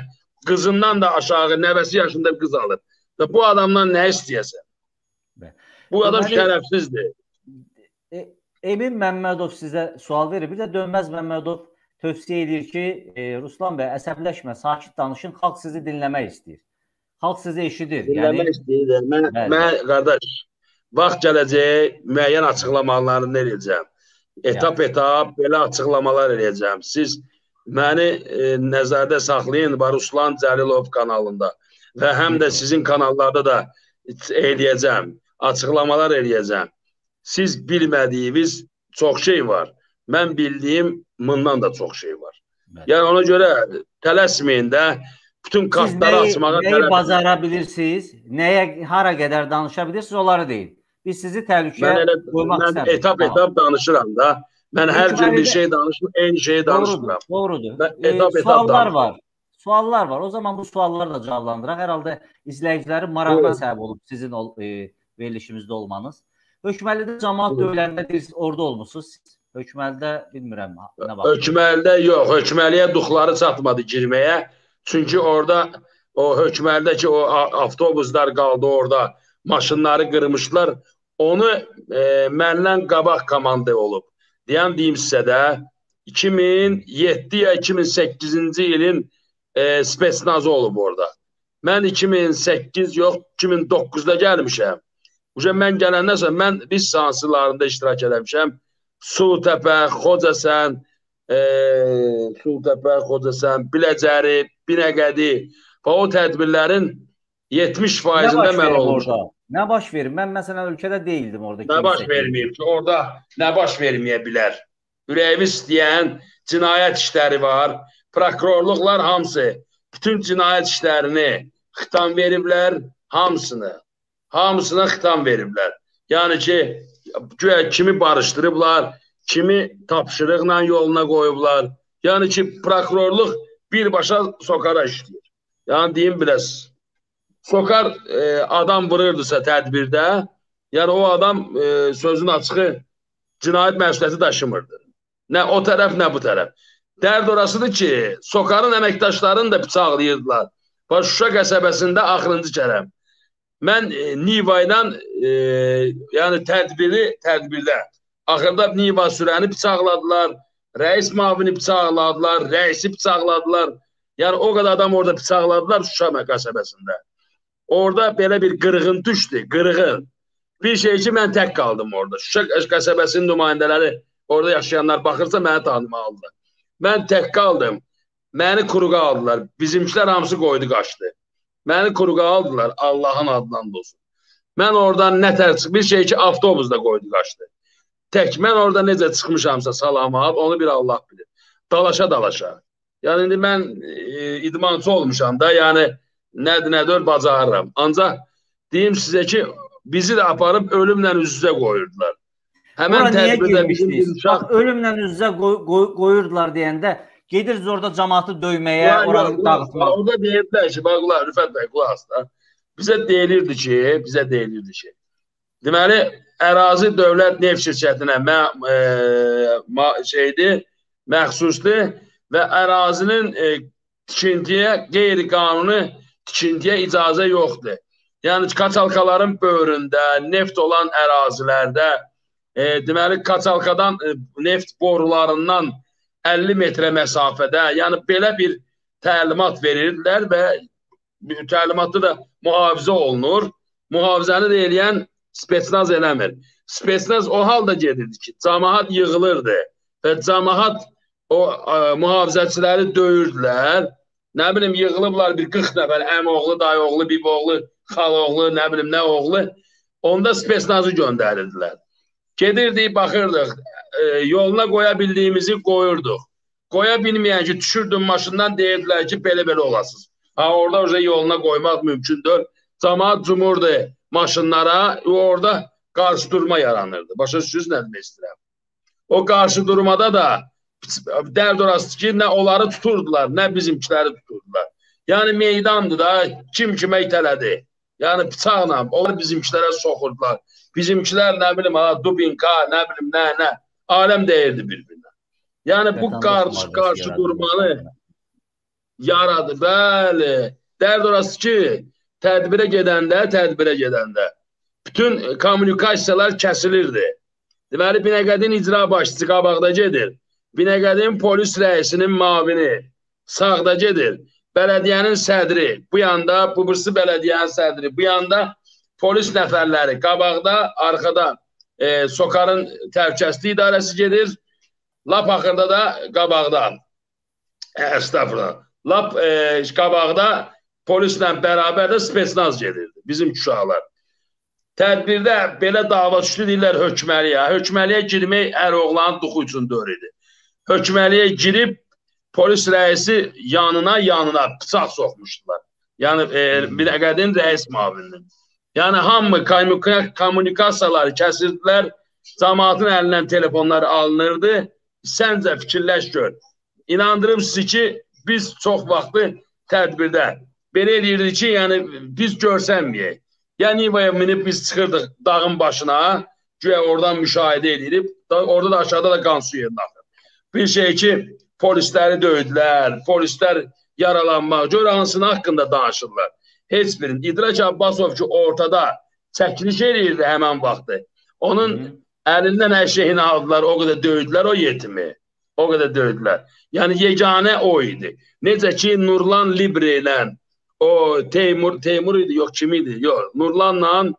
qızından da aşağı nəvəsi yaşında qız alır. Və bu adamdan nə istəyəsən? Bu adam Deməli, şərəfsizdir. E, Emin Məmmədov sizə sual verir. Bir də Dönməz Məmmədov tövsiyə edir ki, e, Ruslan bəy əsəbləşmə, sakit danışın, xalq sizi dinləmək istəyir. Xalq sizi eşidir. Dinləmək yəni istəyir. Mən bəli. mən qardaş, vaxt gələcək, müəyyən açıqlamalarını eləyəcəm. Etap yəni. etap belə açıqlamalar eləyəcəm. Siz məni e, nəzərdə saxlayın Ruslan Cəlilov kanalında və həm də sizin kanallarda da eləyəcəm. Açıqlamalar eləyəcəm. Siz bilmədiyiniz çox şey var. Mən bildiyim bundan da çox şey var. Bəli. Yəni ona görə tələsməyin də bütün kartları nəyi, açmağa nəyi tələb bacara bilirsiniz, nəyə hara qədər danışa bilirsiniz, onları deyin. Biz sizi təhlükəyə qoymaq mən istəmirəm. etap danışıram da. Mən hər gün bir şey danışmıram, eyni şeyi danışmıram. Doğrudur. Mən etap e, etap suallar var. Suallar var. O zaman bu sualları da cavablandıraq. Hər halda izləyicilərin marağına səbəb olub sizin e, verilişimizdə olmanız. Hökməlidə cəmaət döyüləndə siz orada olmusunuz. Hökməlidə bilmirəm nə vaxt. Hökməlidə yox, hökməliyə duxları çatmadı girməyə. Çünki orada o hökməlidəki o avtobuslar qaldı orada. Maşınları qırmışlar. Onu e, məndən qabaq komanda olub. Deyən deyim sizə də 2007 ya 2008-ci ilin e, spetsnazı olub orada. Mən 2008 yox 2009-da gəlmişəm. Uca mən gələndən sonra mən biz sansılarında iştirak eləmişəm. Sultəpə, Xocasən, e, Sultəpə, Xocasən, Biləcəri, Binəqədi və o tədbirlərin 70 faizində mən olmuşam. Nə baş verir? Mən məsələn ölkədə deyildim orada. Nə baş verməyib ki, orada nə baş verməyə bilər? Ürəyimiz istəyən cinayət işləri var. Prokurorluqlar hamısı bütün cinayət işlərini xitam veriblər, hamısını. Hamısına xitam veriblər. Yəni ki, güya kimi barışdırıblar, kimi tapşırıqla yoluna qoyublar. Yəni ki, prokurorluq birbaşa Sokara işləyir. Yəni deyim biraz. Sokar e, adam vururdusa tədbirdə, yəni o adam e, sözün açığı cinayət məsuliyyəti daşımırdı. Nə o tərəf, nə bu tərəf. Dərd orasıdır ki, Sokarın əməkdaşlarını da bıçaqlayırdılar. Və Şuşa qəsəbəsində axırıncı kərəm. Mən e, Niva ilə e, yəni tədbiri tədbirdə axırda Niva sürəni bıçaqladılar, rəis mavini bıçaqladılar, rəisi bıçaqladılar. Yəni o qədər adam orada bıçaqladılar Şuşa qəsəbəsində. Orada belə bir qırğın düşdü, qırğın. Bir şey ki, mən tək qaldım orada. Şuşa qəsəbəsinin nümayəndələri Orada yaşayanlar baxırsa məni tanımalıdır. Mən tək qaldım. Məni kuruğa aldılar. Bizimkilər hamısı qoydu qaçdı. Məni kuruğa aldılar. Allahın adından olsun. Mən oradan nə tər bir şey ki avtobusda qoydu qaçdı. Tək mən orada necə çıxmışamsa salamat, onu bir Allah bilir. Dalaşa dalaşa. Yəni indi mən e, idmançı olmuşam da, yəni nədir nədir bacarıram. Ancaq deyim sizə ki, bizi də aparıb ölümlə üz-üzə qoyurdular. Həmən tədbirdə bizim bir uşaq ölümlə üz-üzə qoy, qoy, qoyurdular deyəndə gedirsiniz orada cəmaatı döyməyə, oranı dağıtmağa. Orada deyirlər ki, bax qulaq, Rüfət bəy, qulaq as da. Bizə deyilirdi ki, bizə deyilirdi ki, deməli ərazi dövlət neft şirkətinə mə, e, ma, şeydir, məxsusdur və ərazinin e, tikintiyə qeyri-qanuni tikintiyə icazə yoxdur. Yəni kaçalkaların böyründə, neft olan ərazilərdə e, deməli Kaçalkadan e, neft borularından 50 metrə məsafədə, yəni belə bir təlimat verirdilər və təlimatı da mühafizə olunur. Mühafizəni də eləyən spetsnaz eləmir. Spetsnaz o halda gedirdi ki, cəmaət yığılırdı və cəmaət o ə, mühafizəçiləri döyürdülər. Nə bilim yığılıblar bir 40 nəfər, əmoğlu, dayıoğlu, biboğlu, xaloğlu, nə bilim nə oğlu. Onda spetsnazı göndərirdilər. Gedirdik, baxırdıq, e, yoluna qoya bildiyimizi qoyurduq. Qoya bilməyən ki, düşürdün maşından deyirdilər ki, belə-belə olasınız. Ha, orada oca yoluna qoymaq mümkündür. Camaat cumurdu maşınlara, orada qarşı durma yaranırdı. Başa düşürsünüz nə demək istəyirəm? O qarşı durmada da dərd orası ki, nə onları tuturdular, nə bizimkiləri tuturdular. Yəni meydandır da, kim kimə itələdi. Yəni bıçaqla, onlar bizimkilərə soxurdular. Bizimkilər nə bilim ha Dubinka, nə bilim nə nə aləm deyirdi bir-birinə. Yəni bu qarşı qarşı durmanı yaradı. Bəli. Dərd orası ki, tədbirə gedəndə, tədbirə gedəndə bütün kommunikasiyalar kəsilirdi. Deməli Binəqədin icra başçısı qabaqda gedir. Binəqədin polis rəisinin mavini sağda gedir. Bələdiyyənin sədri bu yanda, bu birisi bələdiyyənin sədri bu yanda polis nəfərləri qabaqda, arxada e, Sokarın təhlükəsizlik idarəsi gedir. Lap axırda da qabaqda əstəğfurullah. Lap e, qabaqda polislə bərabər də spetsnaz gedirdi. Bizim uşaqlar. Tədbirdə belə dava düşdü deyirlər hökməliyə. Hökməliyə girmək hər oğlanın duxu üçün dör idi. Hökməliyə girib polis rəisi yanına yanına bıçaq soxmuşdular. Yəni e, bir qədin rəis müavininin. Yəni hamı kommunikasiyaları kəsirdilər, cəmaatın əlindən telefonlar alınırdı. Səncə fikirləş gör. İnandırım sizi ki, biz çox vaxtı tədbirdə belə eləyirdik ki, yəni biz görsənməyək. Yəni Nivaya minib biz çıxırdıq dağın başına, güya oradan müşahidə edirik. Orada da aşağıda da qan su yerinə axır. Bir şey ki, polisləri döydülər, polislər yaralanmaq, gör hansının haqqında danışırlar. Heç birin. İdrak Abbasov ki ortada çəkiliş eləyirdi həmən vaxtı. Onun Hı -hı. əlindən hər şeyini aldılar, o qədər döydülər o yetimi. O qədər döydülər. Yəni yeganə o idi. Necə ki Nurlan Libre ilə o Teymur Teymur idi, yox kim idi? Yox, Nurlanla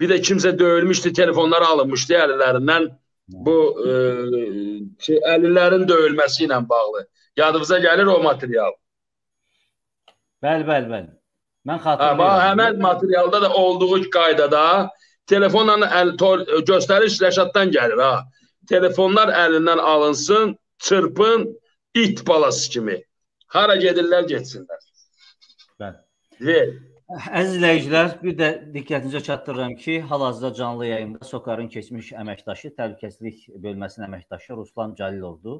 bir də kimsə döyülmüşdü, telefonlar alınmışdı əllərindən. Bu e, şey əllərin döyülməsi ilə bağlı. Yadınıza gəlir o material. Bəli, bəli, bəli. Mən xatırlayıram. Hə, həmən materialda da olduğu qaydada telefonla əl göstəriş Rəşaddan gəlir ha. Telefonlar əlindən alınsın, çırpın, it balası kimi. Hara gedirlər, getsinlər. Bəli. Ver. Əziz izləyicilər, bir də diqqətinizə çatdırıram ki, hal-hazırda canlı yayında Sokarın keçmiş əməkdaşı, təhlükəsizlik bölməsinin əməkdaşı Ruslan Cəlilovdur.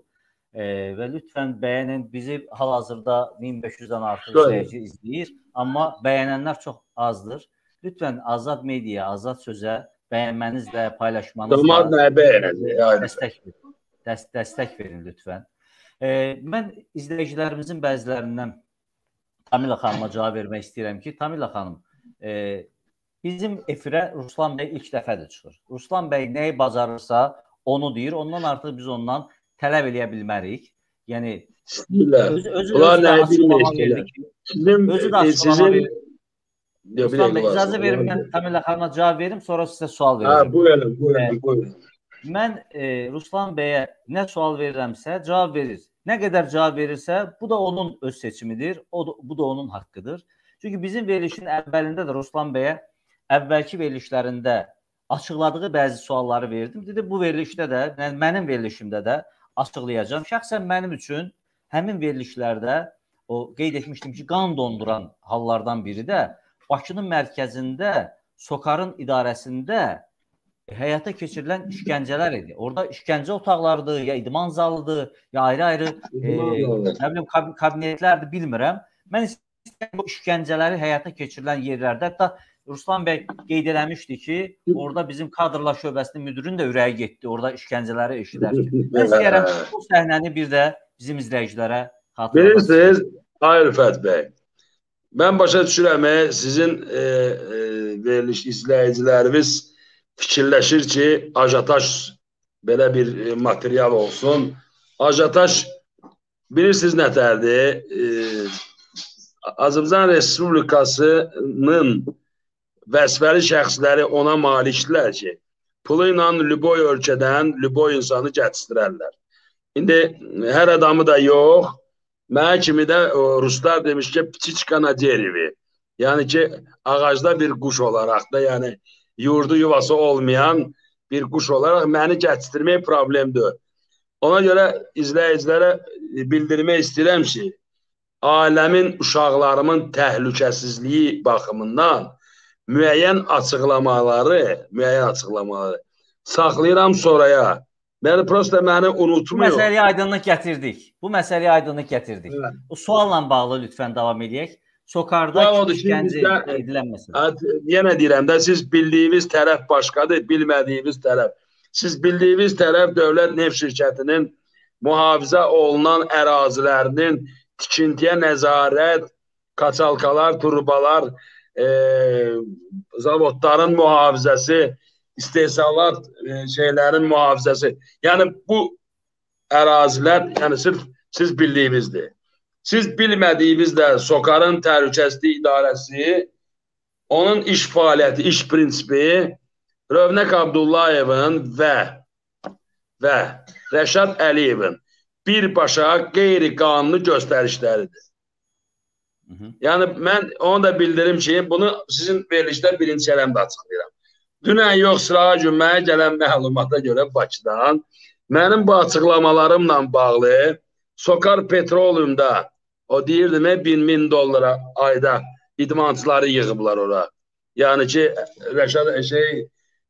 E, və lütfən bəyənin. Bizi hal-hazırda 1500-dən artıq izləyici izləyir, amma bəyənənlər çox azdır. Lütfən Azad Mediya, Azad sözə bəyənmənizlə, paylaşmanızla Damad nə bəyənəcək? Dəstək verin. Dəst dəstək verin lütfən. E, mən izləyicilərimizin bəzilərindən Tamila xanıma cavab vermək istəyirəm ki, Tamila xanım, e, bizim efirə Ruslan bəy ilk dəfədir çıxır. Ruslan bəy nəyi bacarırsa, onu deyir. Ondan artıq biz ondan tələb eləyə bilmərik. Yəni öz öz Ular nə bilmir ki, sizin özü də sizin Ruslan bəy icazə verin mən Tamila xanıma cavab verim, sonra sizə sual verəcəm. Hə, buyurun, buyurun, buyurun. Mən e, Ruslan bəyə nə sual verirəmsə, cavab verir. Nə qədər cavab verirsə, bu da onun öz seçimidir. O da, bu da onun haqqıdır. Çünki bizim verilişin əvvəlində də Ruslan bəyə əvvəlki verilişlərində açıqladığı bəzi sualları verdim. Dedi bu verilişdə də, mənim verilişimdə də açıqlayacağam. Şəxsən mənim üçün həmin verilişlərdə o qeyd etmişdim ki, qan donduran hallardan biri də Bakının mərkəzində Sokarın idarəsində həyata keçirilən işgəncələr idi. Orada işgəncə otaqlarıdır, ya idman zalıdır, ya ayrı-ayrı e, nə bilim kab kabinetlərdir, bilmirəm. Mən istəyirəm bu işgəncələri həyata keçirilən yerlərdə hətta Ruslan bəy qeyd eləmişdi ki, orada bizim kadrlar şöbəsinin müdürünün də ürəyi getdi, orada işgəncələri eşidərkən. Mən istəyirəm bu səhnəni bir də bizim izləyicilərə xatırlamaq. Bilirsiniz, Ay Rüfət bəy, mən başa düşürəm, sizin e, e, veriliş izləyicilərimiz fikirləşir ki, ajataj belə bir e, material olsun. Ajataj bilirsiniz nətərdir? E, Azərbaycan Respublikasının vəzifəli şəxsləri ona malikdirlər ki, pulu ilə lüboy ölkədən lüboy insanı gətirdirərlər. İndi hər adamı da yox, mənə kimi də o, ruslar demiş ki, pçiçka na derevi. Yəni ki, ağacda bir quş olaraq da, yəni yurdu yuvası olmayan bir quş olaraq məni gətirmək problemdir. Ona görə izləyicilərə bildirmək istəyirəm ki, aləmin uşaqlarımın təhlükəsizliyi baxımından müəyyən açıqlamaları, müəyyən açıqlamaları saxlayıram sonraya. Məni prosta məni unutmuyor. Bu məsələyə aydınlıq gətirdik. Bu məsələyə aydınlıq gətirdik. Evet. O sualla bağlı lütfən davam edək. Sokarda işgəncə edilən məsələ. Yenə deyirəm də siz bildiyiniz tərəf başqadır, bilmədiyiniz tərəf. Siz bildiyiniz tərəf Dövlət Neft Şirkətinin mühafizə olunan ərazilərinin tikintiyə nəzarət, kaçalkalar, turbalar, e, zavodların mühafizəsi, istehsalat e, şeylərin mühafizəsi. Yəni bu ərazilər, yəni sırf siz bildiyinizdir. Siz bilmədiyinizdə Sokarın Təhlükəsizlik İdarəsi onun iş fəaliyyəti, iş prinsipi Rövnək Abdullayevin və və Rəşad Əliyevin birbaşa qeyri-qanuni göstərişləridir. Hı -hı. Yəni mən onu da bildirim ki, bunu sizin verilişdə birinci kələmdə açıqlayıram. Dünən yox, sırağa gün mənə gələn məlumata görə Bakıdan mənim bu açıqlamalarımla bağlı Sokar Petroleumda O deyirdi mən 1000 min dollara ayda idmançıları yığıblar ora. Yəni ki, Rəşad şey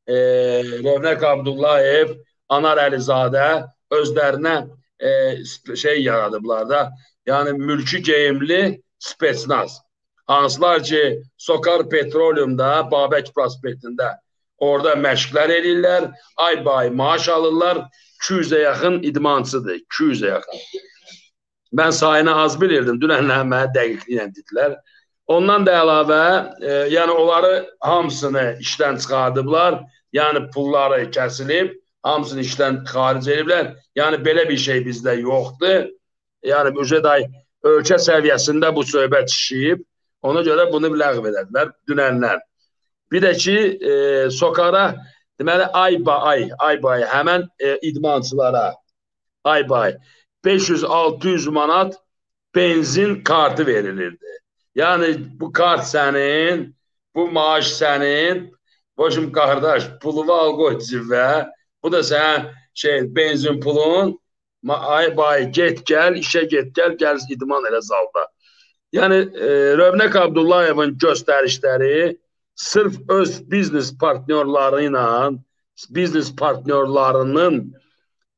e, Rövnək Abdullayev, Anar Əlizadə özlərinə e, şey yaradıblar da. Yəni mülki geyimli spetsnaz. Hansılar ki, Sokar Petroleumda, Babək prospektində orada məşqlər edirlər, ay bay maaş alırlar. 200-ə yaxın idmançıdır, 200-ə yaxın. Mən sayını az bilirdim. Dünənlər mənə dəqiqliklə dedilər. Ondan da əlavə, e, yəni onları hamısını işdən çıxardıblar. Yəni pulları kəsilib, hamısını işdən xaric ediblər. Yəni belə bir şey bizdə yoxdur. Yəni Müjəday ölkə səviyyəsində bu söhbət şişib. Ona görə bunu ləğv elədilər dünənlər. Bir də ki, e, Sokara deməli ay ba ay, ay ba ay həmən e, idmançılara ay ba ay 500-600 manat benzin kartı verilirdi. Yani bu kart senin, bu maaş senin. Boşum kardeş pulumu al cibə. Bu da sen şey benzin pulun. Ay bay get gel, işe get gel, gel idman elə zalda. Yəni e, Rövnək Abdullayevin göstərişləri sırf öz biznes partnyorları ilə, biznes partnyorlarının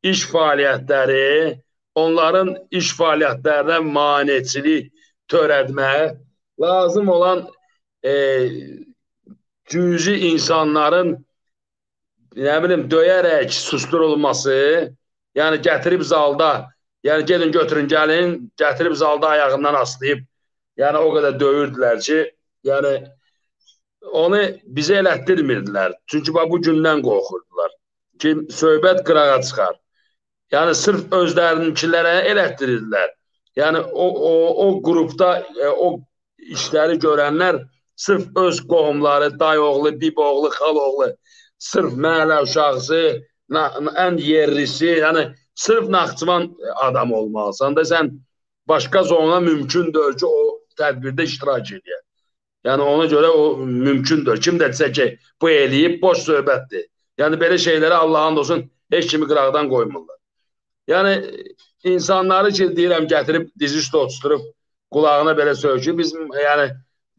iş fəaliyyətləri onların iş fəaliyyətlərinə maneçilik törətməyə lazım olan e, cüzi insanların nə bilim döyərək susturulması, yəni gətirib zalda, yəni gedin götürün gəlin, gətirib zalda ayağından aslayıb, yəni o qədər döyürdülər ki, yəni onu bizə elətdirmirdilər. Çünki bu gündən qorxurdular ki, söhbət qırağa çıxar. Yəni sırf özlərinkilərə elətdirirlər. Yəni o o o qrupda e, o işləri görənlər sırf öz qohumları, dayı oğlu, bib oğlu, xal oğlu, sırf məhəllə uşaqsı, ən yerlisi, yəni sırf Naxçıvan adam olmalısan da sən başqa zona mümkündür ki, o tədbirdə iştirak edə. Yəni ona görə o mümkündür. Kim də desə ki, bu eləyib boş söhbətdir. Yəni belə şeyləri Allahın olsun heç kimi qıraqdan qoymurlar. Yəni insanları ki, deyirəm, gətirib dizi üstə oturub qulağına belə söykü. Biz yəni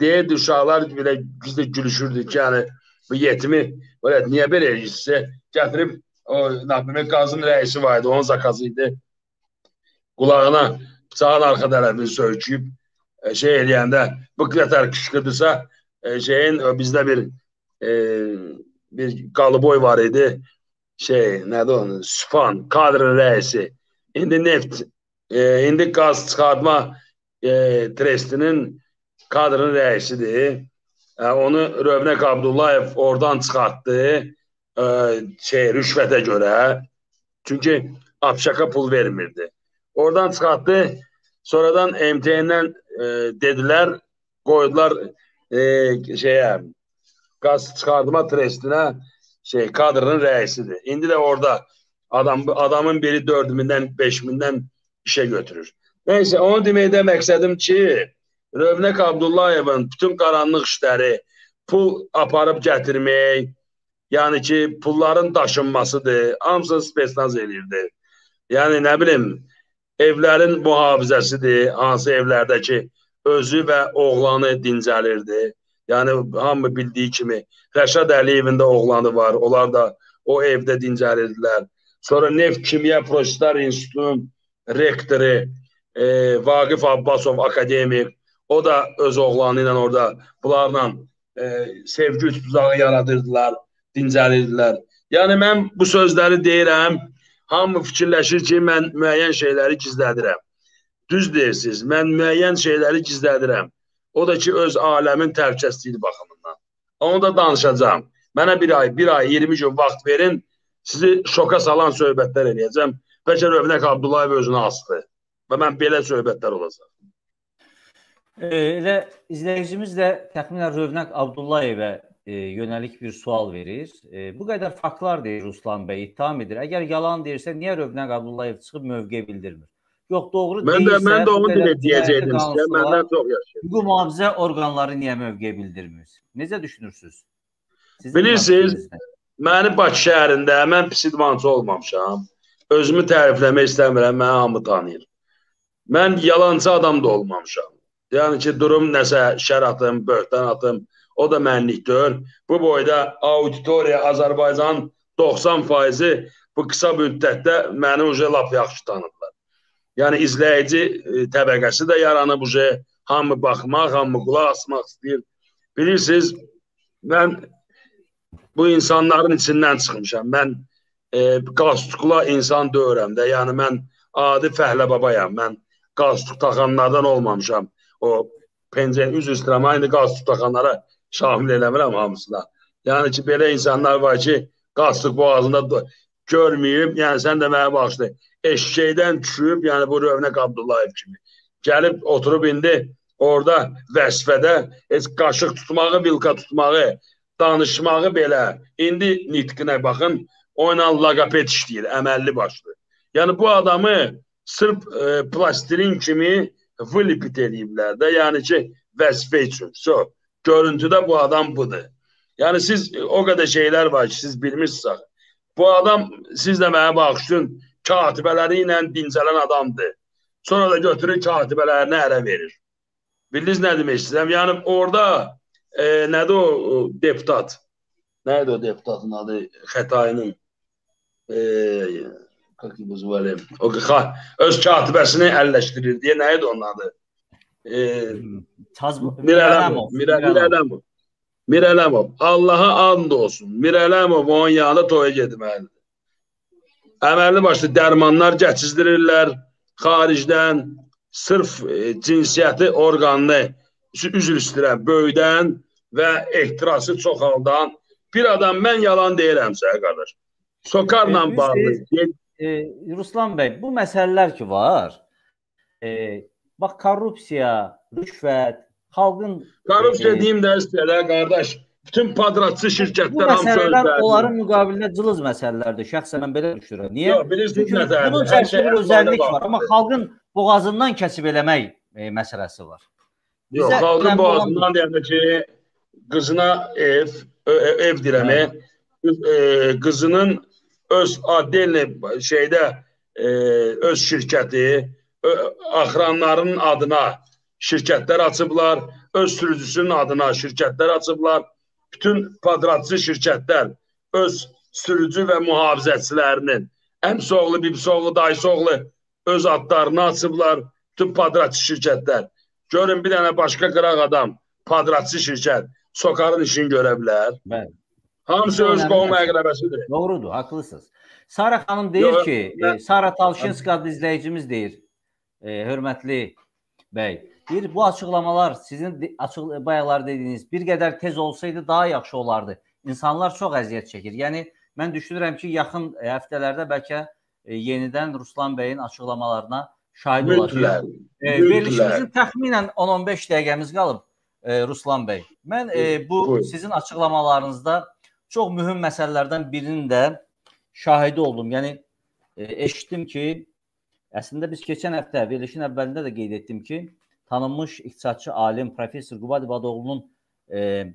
deyirdi uşaqlar belə biz də gülüşürdük ki, yəni bu yetimi belə niyə belə eləyirsə gətirib o Nafimək Qazın rəisi var idi, onun zakazı idi. Qulağına bıçağın arxa tərəfini söyküyüb e, şey eləyəndə bu qədər qışqırdısa e, şeyin bizdə bir e, bir qalıboy var idi şey nədir onun Süfan kadrın rəisi. İndi neft e, indi qaz çıxartma e, trestinin kadrın rəisidir. E, onu Rövnək Abdullayev oradan çıxartdı e, şey rüşvətə görə. Çünki Abşaka pul vermirdi. Oradan çıxartdı. Sonradan MTN-dən e, dedilər, qoydular e, şeyə qaz çıxartma trestinə şey kadrının reisidir. İndi de orada adam adamın biri 4000'den 5000'den işe götürür. Neyse onu deməkdə məqsədim ki, Rövnək Abdullayevin bütün qaranlıq işləri pul aparıb gətirmək, yəni ki, pulların daşınmasıdır. Hamısını spesnaz eləyirdi. Yəni nə bilim, evlərin mühafizəsidir, hansı evlərdə ki, özü və oğlanı dincəlirdi. Yəni hamı bildiyi kimi Rəşad Əliyevin də oğlanı var. Onlar da o evdə dincəlirdilər. Sonra Neft Kimya Proseslər İnstitutunun rektoru e, Vaqif Abbasov akademik o da öz oğlanı ilə orada bunlarla e, sevgi tuzağı yaradırdılar, dincəlirdilər. Yəni mən bu sözləri deyirəm, hamı fikirləşir ki, mən müəyyən şeyləri gizlədirəm. Düz deyirsiniz, mən müəyyən şeyləri gizlədirəm. O da ki, öz aləmin təhlükəsizliyi baxımından. Onu da danışacağam. Mənə bir ay, bir ay, 20 gün vaxt verin, sizi şoka salan söhbətlər eləyəcəm. Bəlkə Rövnək Abdullayev özünü asdı. Və mən belə söhbətlər olacaq. Elə izləyicimiz də təxminən Rövnək Abdullayevə e, yönəlik bir sual verir. E, bu qədər faktlar deyir Ruslan bəy, ittiham edir. Əgər yalan deyirsə, niyə Rövnək Abdullayev çıxıb mövqe bildirmir? Yox, doğru mən deyilsə, də, mən də onu deyə deyəcəydim sizə. Məndən çox yaşayır. Bu mühafizə orqanları niyə mövqe bildirmir? Necə düşünürsüz? Sizin Bilirsiniz, məni Bakı şəhərində mən pis idmançı olmamışam. Özümü tərifləmək istəmirəm, məni hamı tanıyır. Mən yalancı adam da olmamışam. Yəni ki, durum nəsə şər atım, böhtan atım, o da mənlikdir. Bu boyda auditoriya Azərbaycan 90 faizi bu qısa müddətdə məni uca lap yaxşı tanıdılar. Yəni izləyici e, təbəqəsi də yaranıb bu hamı baxmaq, hamı qulaq asmaq istəyir. Bilirsiniz, mən bu insanların içindən çıxmışam. Mən e, qastukla insan deyirəm də. Yəni mən adi fəhlə babayam. Mən qalstuk taxanlardan olmamışam. O pencere üz üstürəm, aynı qalstuk taxanlara şamil eləmirəm hamısına. Yəni ki, belə insanlar var ki, qalstuk boğazında görməyib, yəni sən də mənə bağışlı. Eşşəkdən düşüb, yəni bu Rövnək Abdullayev kimi. Gəlib oturub indi orada vəzifədə heç qaşıq tutmağı, vilka tutmağı, danışmağı belə. İndi nitqinə baxın, o ilə laqapet işləyir, əməlli başlı. Yəni bu adamı sırf e, plastilin kimi vlipit eləyiblər də. Yəni ki, vəzifə üçün. So, görüntüdə bu adam budur. Yəni siz o qədər şeylər var ki, siz bilmirsiniz. Bu adam siz də mənə bağışlayın, katibələri ilə dincələn adamdır. Sonra da götürür katibələrinə ərə verir. Bildiniz nə demək istəyirəm? Yəni orada e, nədir o, o deputat? Nə idi o deputatın adı? Xətayının e, Kakibuz Vəli. O öz katibəsini əlləşdirir deyə nə idi onun adı? E, Mirələmov. Mirələmov. Mirələmov. Allaha and olsun. Mirələmov onun yanında toya getməlidir. Əməlli başlı dərmanlar keçizdirirlər xaricdən sırf e, cinsiyyəti orqanını üzr istəyirəm, böyüdən və ehtirası çoxaldan bir adam mən yalan deyirəmsə qardaş. Sokarla e, bağlı. E, Ruslan bəy, bu məsələlər ki var. E, bax korrupsiya, rüşvət, xalqın korrupsiya e, deyim də istəyirlər qardaş. Bütün padratçı şirkətlər bu məsələlər onların müqabilində cılız məsələlərdir. Şəxsən mən belə düşünürəm. Niyə? Yox, bilirsiniz nədir? Bunun içərisində bir özəllik var, amma xalqın boğazından kəsib eləmək e, məsələsi var. Yox, Bizə xalqın boğazından deyəndə ki, qızına ev, ev dirəmi, e, qızının öz adeli şeydə e, öz şirkəti, axranların adına şirkətlər açıblar, öz sürücüsünün adına şirkətlər açıblar bütün kvadratçı şirkətlər öz sürücü və mühafizəçilərinin əmsoğlu, bibsoğlu, dayısoğlu öz adlarını açıblar. Bütün padratçı şirkətlər. Görün bir dənə başqa qıraq adam, padratçı şirkət sokarın işini görə bilər. Bəli. Hamısı öz qohum əqrəbəsidir. Doğrudur, haqlısınız. Sara xanım deyir Yo, ki, mən... e, Sara Talşinska adlı izləyicimiz deyir, e, hörmətli bəy, Deyir bu açıqlamalar sizin açıq bayaqlar dediyiniz bir qədər tez olsaydı daha yaxşı olardı. İnsanlar çox əziyyət çəkir. Yəni mən düşünürəm ki, yaxın e, həftələrdə bəlkə e, yenidən Ruslan bəyin açıqlamalarına şahid olacağıq. E, verilişimizin təxminən 10-15 dəqiqəmiz qalıb e, Ruslan bəy. Mən e, bu Buyur. sizin açıqlamalarınızda çox mühüm məsələlərdən birinin də şahidi oldum. Yəni e, eşitdim ki, əslində biz keçən həftə verilişin əvvəlində də qeyd etdim ki, tanınmış iqtisadçı alim professor Qubad İbadoğlu'nun e,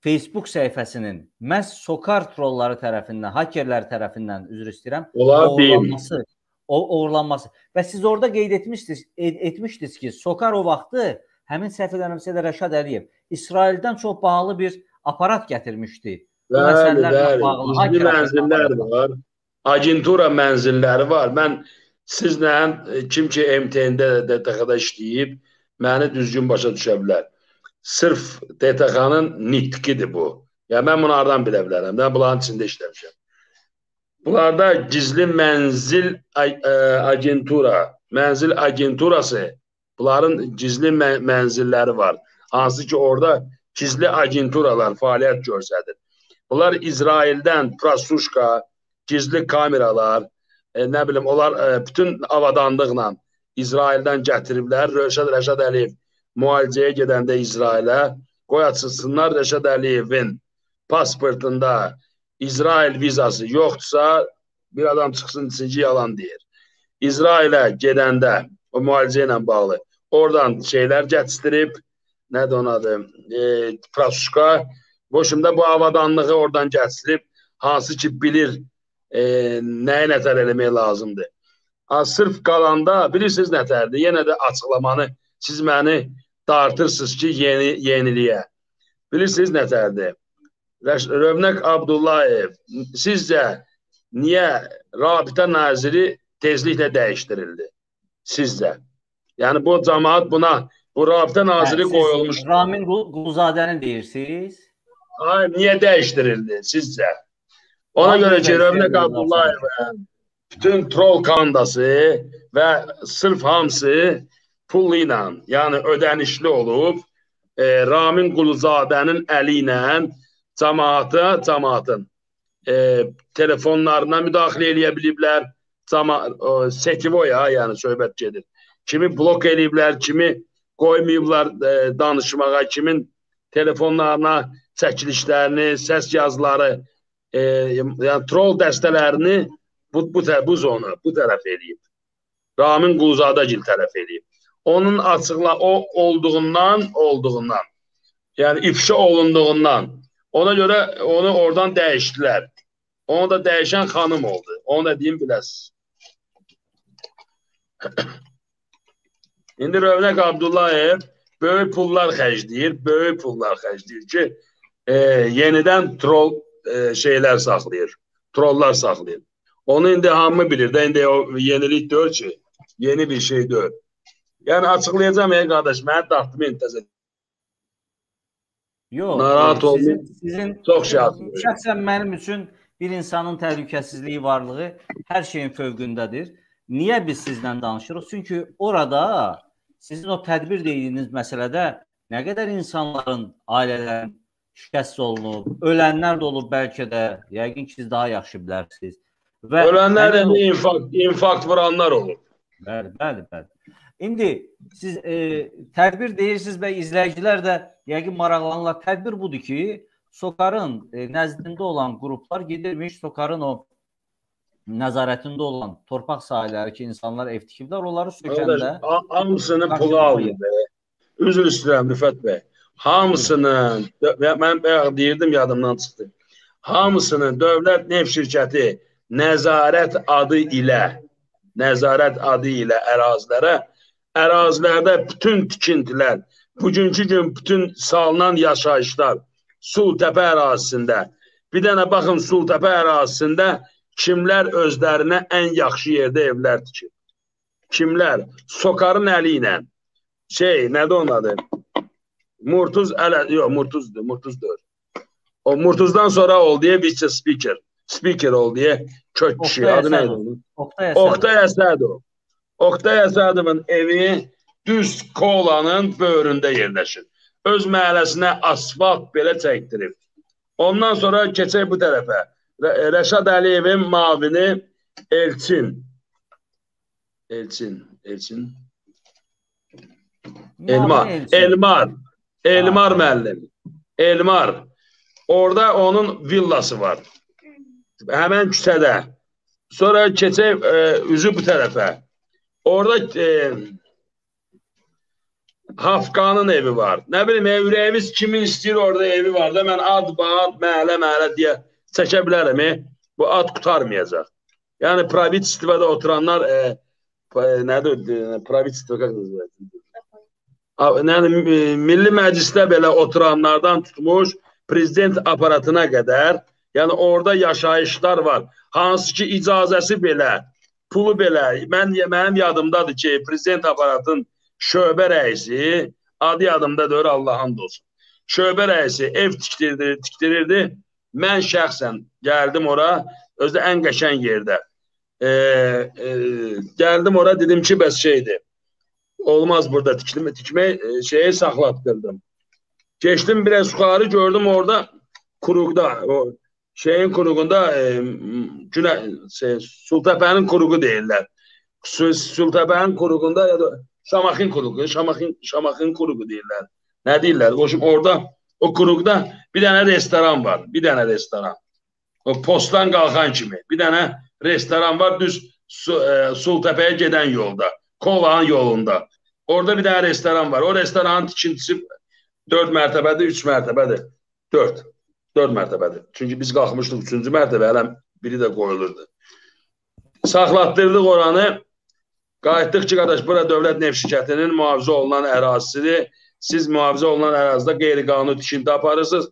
Facebook səhifəsinin məhz sokar trolları tərəfindən, hakerlər tərəfindən üzr istəyirəm, oğurlanması, o oğurlanması. Və siz orada qeyd etmişdiniz, et, etmişdiniz ki, sokar o vaxtı həmin səhv eləmirəmsə də Rəşad Əliyev İsraildən çox bahalı bir aparat gətirmişdi. Məsələlərlə bağlı haker mənzillər var. Agentura mənzilləri var. Mən sizlə kim ki MTN-də də DTX-da işləyib, məni düzgün başa düşə bilər. Sırf DTX-nın nitqidir bu. Yəni mən bunu hardan bilə bilərəm? Mən bunların içində işləmişəm. Bunlarda gizli mənzil agentura, mənzil agenturası, bunların gizli mä mənzilləri var. Hansı ki orada gizli agenturalar fəaliyyət göstərir. Bunlar İsraildən prosushka, gizli kameralar, e, nə bilim, onlar e, bütün avadanlıqla İsraildən gətiriblər. Rəşad Rəşad Əliyev müalicəyə gedəndə İsrailə qoy açılsınlar Rəşad Əliyevin pasportunda İsrail vizası yoxdursa bir adam çıxsın desin yalan deyir. İsrailə gedəndə o müalicə ilə bağlı oradan şeylər gətirib nədir onun adı? E, Prasushka boşumda bu avadanlığı oradan gətirib hansı ki bilir e, nəyə nətər eləmək lazımdır. Ha, sırf qalanda bilirsiniz nətərdir? Yenə də açıqlamanı siz məni dartırsınız ki, yeni yeniliyə. Bilirsiniz nətərdir? Rövnək Abdullayev sizcə niyə rabitə naziri tezliklə dəyişdirildi? Sizcə? Yəni bu cəmaət buna bu rabitə naziri hə, qoyulmuş. Ramin Qulzadəni deyirsiniz? Ay, niyə dəyişdirildi sizcə? Ona Ramin görə ki, Rövnək Abdullayev bütün troll kandası və sırf hamısı pullu ilə, yəni ödənişli olub, e, Ramin Quluzadənin əli ilə cəmaata, cəmaatın e, telefonlarına müdaxilə eləyə biliblər. Cama, o, Setivoya, yəni söhbət gedir. Kimi blok eləyiblər, kimi qoymayıblar e, danışmağa, kimin telefonlarına çəkilişlərini, səs yazıları, e, yəni troll dəstələrini bu bu bu zona, bu tərəf eləyib. Ramin Quluzadəgil tərəf eləyib. Onun açıqla o olduğundan, olduğundan, yəni ifşa olunduğundan ona görə onu oradan dəyişdilər. Onu da dəyişən xanım oldu. Onu da deyim biləsiz. İndi Rövnək Abdullayev böyük pullar xərcləyir, böyük pullar xərcləyir ki, e, yenidən troll e, şeylər saxlayır, trollar saxlayır. Onu indi hamı bilir də, indi o yenilik deyil ki, yeni bir şey deyil. Yəni açıqlayacağım ey qardaş, mənə dartımı intizar. Yox, Narahat olmayın. sizin, sizin Çox atmıyorum. şəxsən mənim üçün bir insanın təhlükəsizliyi varlığı hər şeyin fövqündədir. Niyə biz sizlə danışırıq? Çünki orada sizin o tədbir dediyiniz məsələdə nə qədər insanların, ailələrin şikəst olunub, ölənlər də olub bəlkə də. Yəqin ki, siz daha yaxşı bilərsiniz. Və Ölənlər indi infarkt, infarkt vuranlar olur. Bəli, bəli, bəli. İndi siz e, tədbir deyirsiniz və izləyicilər də yəqin maraqlanırlar. Tədbir budur ki, Sokarın e, nəzdində olan qruplar gedirmiş Sokarın o nəzarətində olan torpaq sahələri ki, insanlar ev tikiblər, onları sökəndə Qardaş, ha- hamısının Qarşı pulu qoyun. alındı. Üzr istəyirəm Rüfət bəy. Hamısının mən bayaq deyirdim yadımdan çıxdı. Hamısının dövlət neft şirkəti nəzarət adı ilə nəzarət adı ilə ərazilərə ərazilərdə bütün tikintilər, bugünkü gün bütün salınan yaşayışlar Sultəpə ərazisində. Bir dənə baxın Sultəpə ərazisində kimlər özlərinə ən yaxşı yerdə evlər tikir. Kimlər? Sokarın əli ilə. Şey, nədir onun adı? Murtuz ələ, yox, Murtuzdur, Murtuzdur. O Murtuzdan sonra oldu deyə vice speaker. Speaker oldu deyə kök kişi. Oktay Adı nə idi Əsədov. onun? Oktay Əsədov. Oktay Əsədov. Oktay Əsədovun evi düz kolanın böyründə yerləşir. Öz məhəlləsinə asfalt belə çəkdirib. Ondan sonra keçək bu tərəfə. Rə- Rəşad Əliyevin mavini Elçin. Elçin, Elçin. Elmar. Elmar. Elmar müəllim. Elmar. Orada onun villası var. Həmən küçədə. Sonra keçək e, üzü bu tərəfə. Orada e, Hafqanın evi var. Nə bilim, e, ürəyimiz kimin istəyir orada evi var da mən ad, ad, məhəllə, məhəllə deyə çəkə bilərəm. E. Bu ad qutarmayacaq. Yəni private istifada oturanlar e, e, nədir? E, private istifada yəni e, Milli Məclisdə belə oturanlardan tutmuş prezident aparatına qədər, yəni orada yaşayışlar var. Hansı ki icazəsi belə, pulu belə. Mən mənim yadımdadır ki, prezident aparatın şöbə rəisi, adı yadımda deyir Allah hamd olsun. Şöbə rəisi ev tikdirirdi, tikdirirdi. Mən şəxsən gəldim ora, özü də ən qəşəng yerdə. E, e, gəldim ora dedim ki, bəs şeydir. Olmaz burada tikilmə, tikmək e, şeyi saxlatdırdım. Geçtim biraz yukarı gördüm orada kurukda o şeyin kurugunda e, güne şey, Sultepe'nin kurugu değiller. Su- Sultepe'nin kurugunda ya da Şamak'ın kurugu, Şamak'ın Şamak'ın kurugu değiller. Ne değiller? O şimdi orada o kurugda bir tane restoran var. Bir tane restoran. O posttan kalkan kimi. Bir tane restoran var düz Su, e, Sultepe'ye giden yolda. Kolağın yolunda. Orada bir tane restoran var. O restoranın tikintisi 4 mərtəbədir, 3 mərtəbədir. 4. 4 mərtəbədir. Çünki biz qalxmışdıq 3-cü mərtəbə, hələ biri də qoyulurdu. Saxlatdırdıq oranı. Qayıtdıq ki, qardaş, bura dövlət neft şirkətinin mühafizə olunan ərazisidir. Siz mühafizə olunan ərazidə qeyri-qanuni tikinti aparırsınız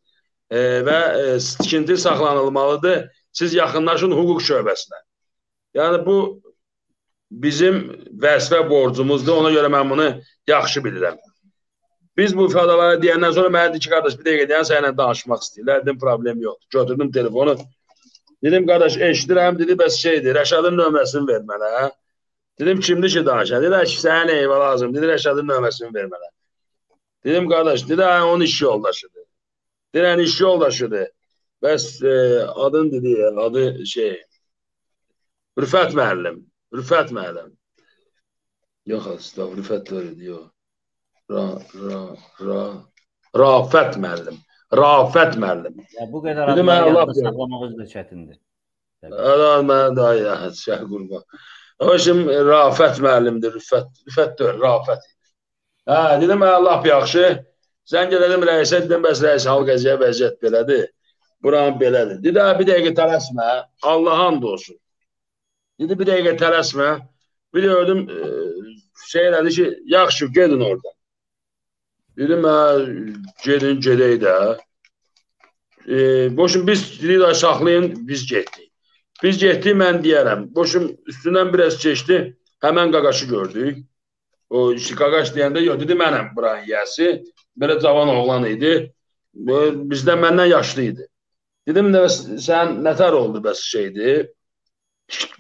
e, və e, tikinti saxlanılmalıdır. Siz yaxınlaşın hüquq şöbəsinə. Yəni bu bizim vəzifə borcumuzdur. Ona görə mən bunu yaxşı bilirəm. Biz bu ifadələri deyəndən sonra mənə dedi ki, qardaş bir dəqiqə deyən sənlə danışmaq istəyirlər. Dedim, problem yoxdur. Götürdüm telefonu. Dedim, qardaş, eşidirəm, dedi, bəs şeydir, Rəşadın nömrəsini ver mənə. Dedim kimdir ki danışan? Dedi ki sənə eyvə lazım. Dedi Rəşadın nömrəsini vermələr. Dedim qardaş, dedi onun iş yoldaşıdır. Deyirən iş yoldaşıdır. Bəs e, adın dedi, adı şey Rüfət müəllim. Rüfət müəllim. Yox, aslında Rüfət idi, yox. Ra, ra, ra, Rafət müəllim. Rafət müəllim. Ya bu qədər Dedim, adları Allah yadda bilir. saxlamaq özü də çətindir. Adam mənə daha ya, şəh qurban. O şimdi Rafət müəllimdir, Rüfət, Rüfət deyil, Rafət. Hə, dedim, hə, lap yaxşı. Zəng elədim rəisə, dedim, bəs rəis hal qəziyyə vəziyyət belədir. Buran belədir. Dedi, hə, bir dəqiqə tələsmə, Allah and olsun. Dedi, bir dəqiqə tələsmə. Bir də gördüm, e, şey elədi ki, yaxşı, gedin oradan. Dedim, hə, gedin, gedək də. E, boşun biz "Ay, saxlayın, biz getdik. Biz getdik, mən deyərəm. Boşum üstündən biraz keçdi, həmən qaqaşı gördük. O işte qaqaş deyəndə, yox, dedi, mənəm buranın yiyəsi. Belə cavan oğlan idi. Bizdən məndən yaşlı idi. Dedim, nə, sən nətər oldu bəs şeydi?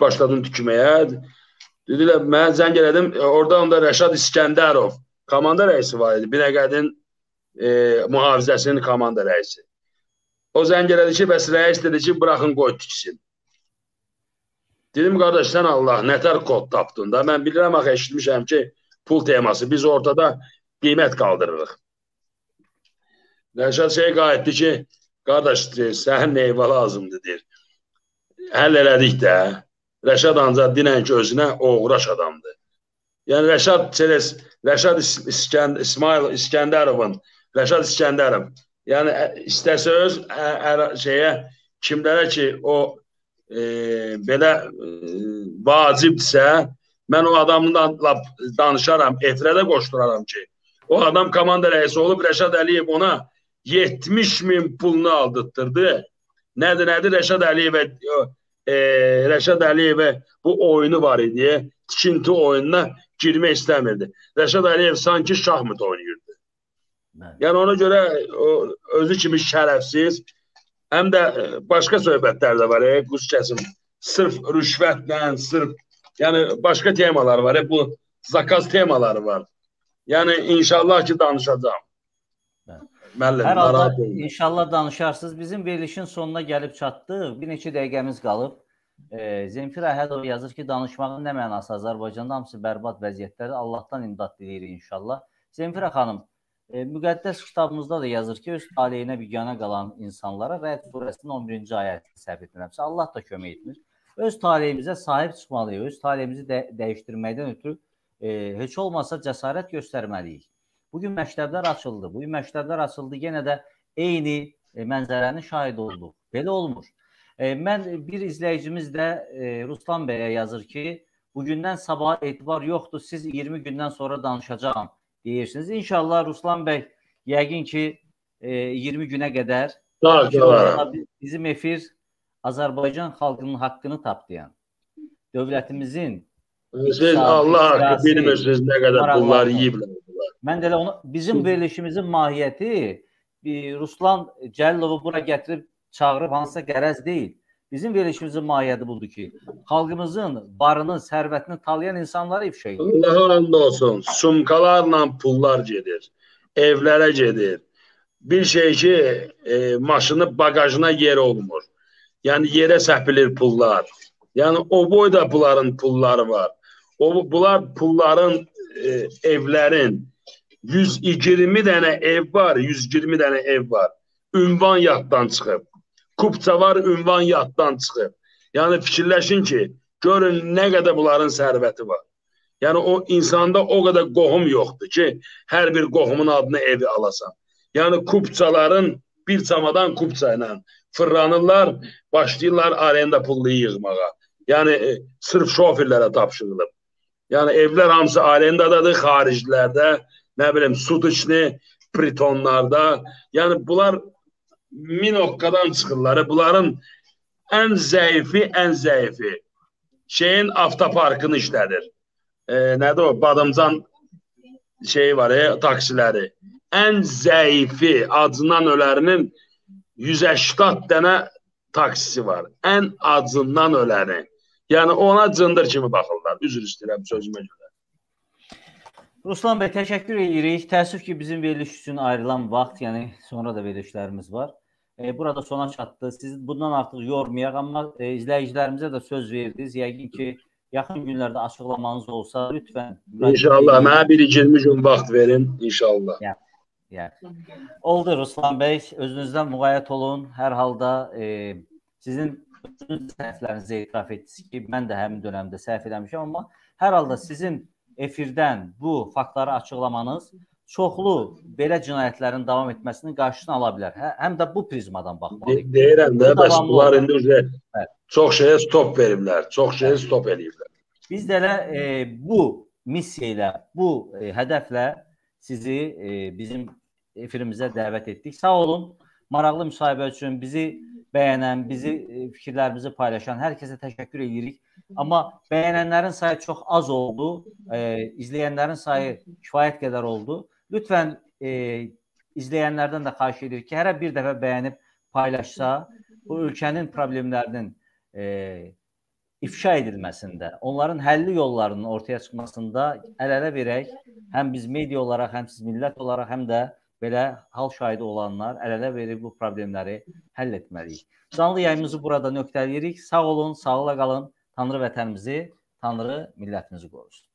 Başladın tikməyə. Dedilər, mən zəng elədim. Orada onda Rəşad İskəndərov komanda rəisi var idi. Binəqədin e, mühafizəsinin komanda rəisi. O zəng elədi ki, bəs rəis dedi ki, buraxın qoy tiksin. Dedim, qardaş, sən Allah, nətər kod tapdın da? Mən bilirəm, axı, eşitmişəm ki, pul teması. Biz ortada qiymət qaldırırıq. Rəşad şey qayıtdı ki, qardaş, sənin neyvə lazımdır, deyir. Həll elədik də. Rəşad ancaq dinən ki, özünə oğraş adamdır. Yəni Rəşad Çeles, Rəşad İs- İskənd İsmail İskəndərovun, Rəşad İskəndərov. Yəni istəsə öz ə, ə, şeyə kimlərə ki o e, belə e, vacibdirsə, mən o adamla danışaram, efirə də qoşduraram ki, o adam komanda rəisi olub Rəşad Əliyev ona 70 min pulunu aldırtdırdı. Nədir, nədir Rəşad Əliyevə e, Rəşad Əliyevə bu oyunu var idi. Tikinti oyununa girmək istəmirdi. Rəşad Əliyev sanki şahmat oynayırdı. Bəli. Yəni ona görə o özü kimi şərəfsiz, həm də e, başqa söhbətlər də var, e, quz kəsim. Sırf rüşvətlə, sırf yəni başqa temalar var, e, bu zakaz temaları var. Yəni inşallah ki danışacağam. Müəllim, Hər halda inşallah danışarsınız. Bizim verilişin sonuna gəlib çatdıq. Bir neçə dəqiqəmiz qalıb. E, Zemfir Əhədov yazır ki, danışmağın nə mənası Azərbaycanda hamısı bərbad vəziyyətdədir. Allahdan imdad diləyirik inşallah. Zemfirə xanım, e, müqəddəs kitabımızda da yazır ki, öz taleyinə biganə qalan insanlara Rəd surəsinin 11-ci ayəti səhv etmirəmsə, Allah da kömək etmir. Öz taleyimizə sahib çıxmalıyıq. Öz taleyimizi də dəyişdirməkdən ötürü e, heç olmasa cəsarət göstərməliyik. Bu gün məktəblər açıldı. Bu gün məktəblər açıldı. Yenə də eyni e, mənzərənin şahid olduq. Belə olmur. E, mən bir izləyicimiz də e, Ruslan bəyə yazır ki, bugündən sabaha etibar yoxdur. Siz 20 gündən sonra danışacağam deyirsiniz. İnşallah Ruslan bəy yəqin ki e, 20 günə qədər bi- bizim efir Azərbaycan xalqının haqqını tapdayan, dövlətimizin Siz Allah haqqı bilmirsiniz nə qədər pullar yeyiblər. Mən də elə onu bizim verilişimizin mahiyyəti Ruslan Cəllovu bura gətirib çağırıb hansısa qərəz deyil. Bizim verilişimizin mahiyyəti budur ki, xalqımızın varını, sərvətini talayan insanları ifşa edir. Allaha and olsun. Sumkalarla pullar gedir. Evlərə gedir. Bir şey ki, e, maşını bagajına yer olmur. Yəni yerə səpilir pullar. Yəni o boyda bunların pulları var. O bunlar pulların e, evlərin 120 dənə ev var, 120 dənə ev var. Ünvan yaddan çıxıb. Kupça var, ünvan yaddan çıxıb. Yəni fikirləşin ki, görün nə qədər bunların sərvəti var. Yəni o insanda o qədər qohum yoxdur ki, hər bir qohumun adını evi alasan. Yəni kupçaların bir çamadan kupça ilə fırlanırlar, başlayırlar arenda pulunu yığmağa. Yəni e, sırf şoferlərə tapşırılıb. Yəni evlər hamısı arendadadır, xariclərdə, nə bilim, Sudiçni, Pritonlarda. Yəni bunlar Minokkadan çıxırlar. Bunların ən zəifi, ən zəifi şeyin avtoparkını işlədir. E, nədir o? Badamcan şeyi var, e, taksiləri. Ən zəifi, acından ölərinin 180 dənə taksisi var. Ən acından öləni. Yəni ona cındır kimi baxırlar. Üzr istəyirəm sözümə görə. Ruslan bəy, təşəkkür edirik. Təəssüf ki, bizim veriliş üçün ayrılan vaxt, yəni sonra da verilişlərimiz var. E, burada sona çatdı. Siz bundan artıq yormayaq, amma e, izləyicilərimizə də söz verdiniz. Yəqin ki, yaxın günlərdə açıqlamanız olsa, lütfən. İnşallah mənə bir 20 gün vaxt verin, inşallah. Yəni, yəni. Oldu Ruslan bəy, özünüzdən müğayət olun. Hər halda e, sizin özünüz səhvlərinizi etiraf etdiniz ki, mən də həmin dövrdə səhv eləmişəm, amma hər halda sizin efirdən bu faktları açıqlamanız çoxlu belə cinayətlərin davam etməsinin qarşısını ala bilər. Hə, həm də bu prizmadan baxmalıyıq. De deyirəm də, bəs bunlar indi üzə çox şeyə stop veriblər, çox şeyə stop eləyiblər. Biz də elə e, bu missiya ilə, bu e, hədəflə sizi e, bizim efirimizə dəvət etdik. Sağ olun. Maraqlı müsahibə üçün bizi bəyənən, bizi e, fikirlərimizi paylaşan hər kəsə təşəkkür edirik. Amma bəyənənlərin sayı çox az oldu, e, izləyənlərin sayı kifayət qədər oldu. Lütfən e, izləyənlərdən də xahiş edirik ki, hərə bir dəfə bəyənib paylaşsa, bu ölkənin problemlərinin e, ifşa edilməsində, onların həlli yollarının ortaya çıxmasında əl-ələ verək, həm biz media olaraq, həm siz millət olaraq, həm də belə hal şahidi olanlar əl-ələ verib bu problemləri həll etməliyik. Canlı yayımımızı burada nöqtələyirik. Sağ olun, sağlıqla qalın. Tanrı vətənimizi, Tanrı millətimizi qorusun.